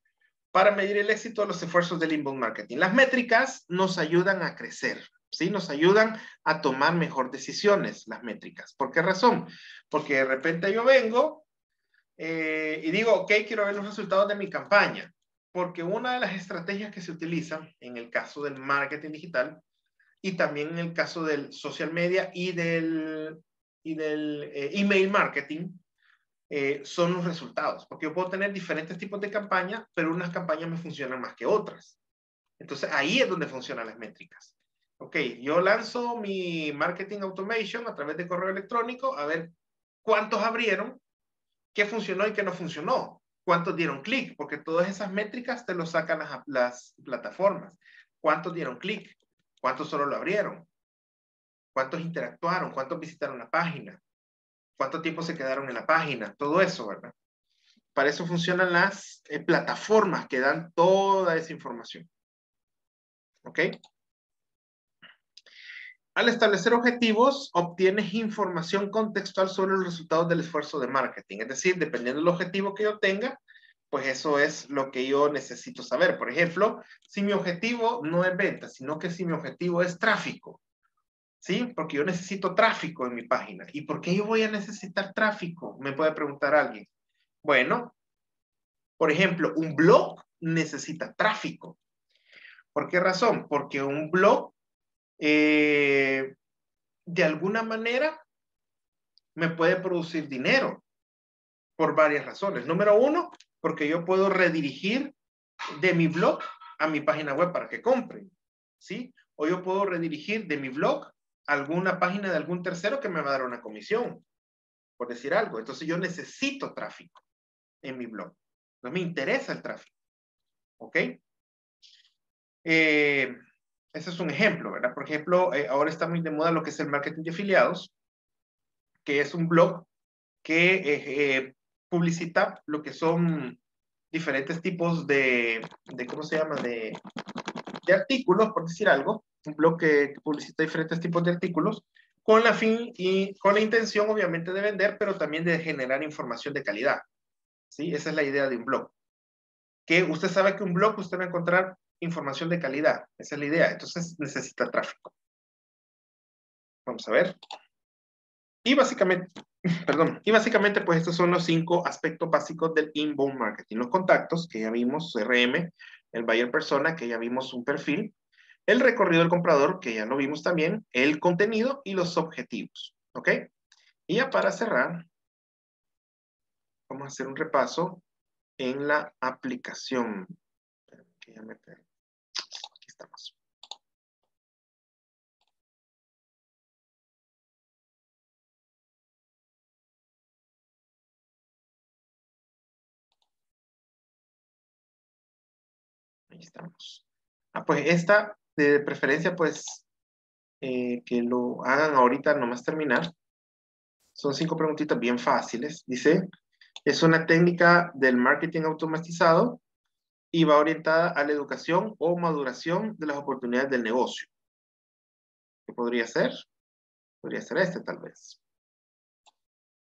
para medir el éxito de los esfuerzos del inbound marketing. Las métricas nos ayudan a crecer, ¿sí? Nos ayudan a tomar mejor decisiones, las métricas. ¿Por qué razón? Porque de repente yo vengo eh, y digo, ok, quiero ver los resultados de mi campaña. Porque una de las estrategias que se utilizan en el caso del marketing digital y también en el caso del social media y del, y del eh, email marketing eh, son los resultados. Porque yo puedo tener diferentes tipos de campañas, pero unas campañas me funcionan más que otras. Entonces ahí es donde funcionan las métricas. Ok, yo lanzo mi marketing automation a través de correo electrónico a ver cuántos abrieron, qué funcionó y qué no funcionó, cuántos dieron clic, porque todas esas métricas te lo sacan las, las plataformas. ¿Cuántos dieron clic? ¿Cuántos solo lo abrieron? ¿Cuántos interactuaron? ¿Cuántos visitaron la página? ¿Cuánto tiempo se quedaron en la página? Todo eso, ¿verdad? Para eso funcionan las eh, plataformas que dan toda esa información. ¿Ok? Al establecer objetivos, obtienes información contextual sobre los resultados del esfuerzo de marketing. Es decir, dependiendo del objetivo que yo tenga, pues eso es lo que yo necesito saber. Por ejemplo, si mi objetivo no es venta, sino que si mi objetivo es tráfico, ¿sí? Porque yo necesito tráfico en mi página. ¿Y por qué yo voy a necesitar tráfico? Me puede preguntar alguien. Bueno, por ejemplo, un blog necesita tráfico. ¿Por qué razón? Porque un blog, eh, de alguna manera, me puede producir dinero por varias razones. Número uno, porque yo puedo redirigir de mi blog a mi página web para que compren, ¿sí? O yo puedo redirigir de mi blog a alguna página de algún tercero que me va a dar una comisión, por decir algo. Entonces yo necesito tráfico en mi blog. No me interesa el tráfico. ¿Ok? Eh, ese es un ejemplo, ¿verdad? Por ejemplo, eh, ahora está muy de moda lo que es el marketing de afiliados, que es un blog que eh, publicita lo que son diferentes tipos de, de ¿cómo se llama? De, de, artículos, por decir algo. Un blog que publicita diferentes tipos de artículos con la fin y con la intención, obviamente, de vender, pero también de generar información de calidad. ¿Sí? Esa es la idea de un blog. Que usted sabe que un blog usted va a encontrar información de calidad. Esa es la idea. Entonces necesita tráfico. Vamos a ver. Y básicamente, perdón, y básicamente pues estos son los cinco aspectos básicos del inbound marketing. Los contactos, que ya vimos, CRM, el buyer persona, que ya vimos un perfil, el recorrido del comprador, que ya lo vimos también, el contenido y los objetivos. ¿Ok? Y ya para cerrar, vamos a hacer un repaso en la aplicación. Que ya me Aquí estamos. Ahí estamos. Ah, pues esta, de preferencia, pues, eh, que lo hagan ahorita nomás terminar. Son cinco preguntitas bien fáciles. Dice, es una técnica del marketing automatizado y va orientada a la educación o maduración de las oportunidades del negocio. ¿Qué podría ser? Podría ser este tal vez.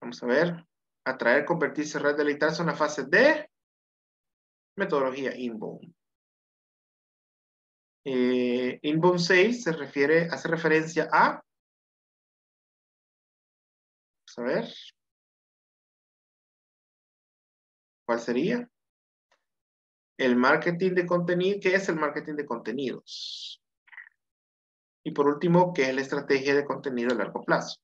Vamos a ver. Atraer, convertir, cerrar, deleitarse una fase de metodología inbound. Eh, inbound sales se refiere, hace referencia a, vamos a ver, ¿cuál sería? El marketing de contenido, ¿qué es el marketing de contenidos? Y por último, ¿qué es la estrategia de contenido a largo plazo?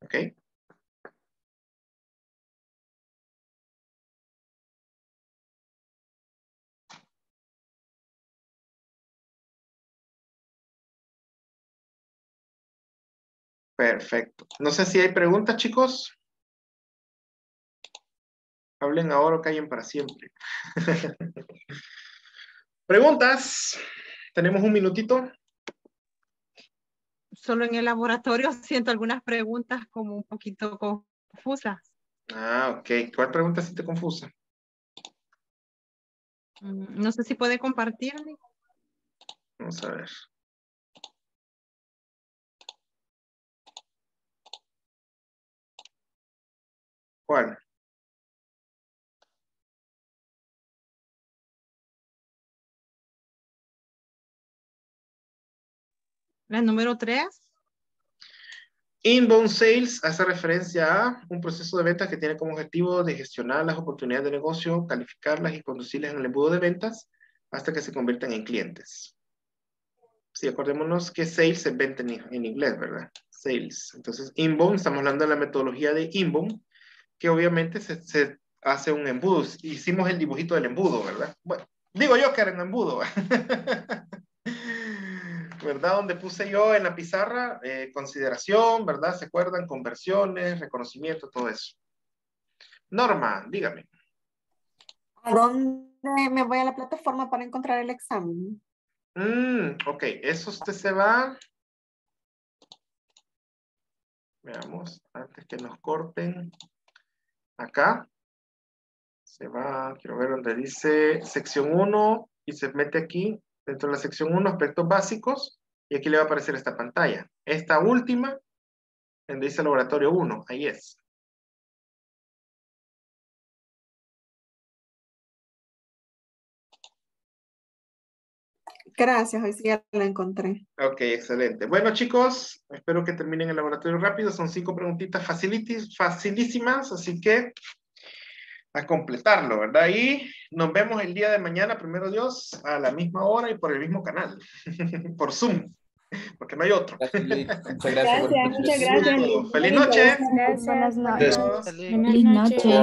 ¿Ok? Perfecto. No sé si hay preguntas, chicos. Hablen ahora o callen para siempre. ¿Preguntas? ¿Tenemos un minutito? Solo en el laboratorio siento algunas preguntas como un poquito confusas. Ah, ok. ¿Cuál pregunta te confusa? Mm, no sé si puede compartirme. Vamos a ver. ¿Cuál? La número tres. Inbound Sales hace referencia a un proceso de ventas que tiene como objetivo de gestionar las oportunidades de negocio, calificarlas y conducirlas en el embudo de ventas hasta que se conviertan en clientes. Sí, acordémonos que sales es venta en, en inglés, ¿verdad? Sales. Entonces, inbound, estamos hablando de la metodología de inbound, que obviamente se, se hace un embudo. Hicimos el dibujito del embudo, ¿verdad? Bueno, digo yo que era un embudo. ¿verdad? Donde puse yo en la pizarra eh, consideración, ¿verdad? ¿Se acuerdan? Conversiones, reconocimiento, todo eso. Norma, dígame. ¿A dónde me voy a la plataforma para encontrar el examen? Mm, ok, eso usted se va. Veamos, antes que nos corten. Acá. Se va, quiero ver donde dice sección 1 y se mete aquí dentro de la sección 1, aspectos básicos, y aquí le va a aparecer esta pantalla. Esta última, donde dice laboratorio 1, ahí es. Gracias, hoy sí ya la encontré. Ok, excelente. Bueno, chicos, espero que terminen el laboratorio rápido. Son cinco preguntitas facilitis, facilísimas, así que a completarlo, ¿verdad? Y nos vemos el día de mañana, primero Dios, a la misma hora y por el mismo canal, por Zoom, porque no hay otro. Muchas Gracias, muchas gracias. Feliz noche. Buenas noches. Feliz noche.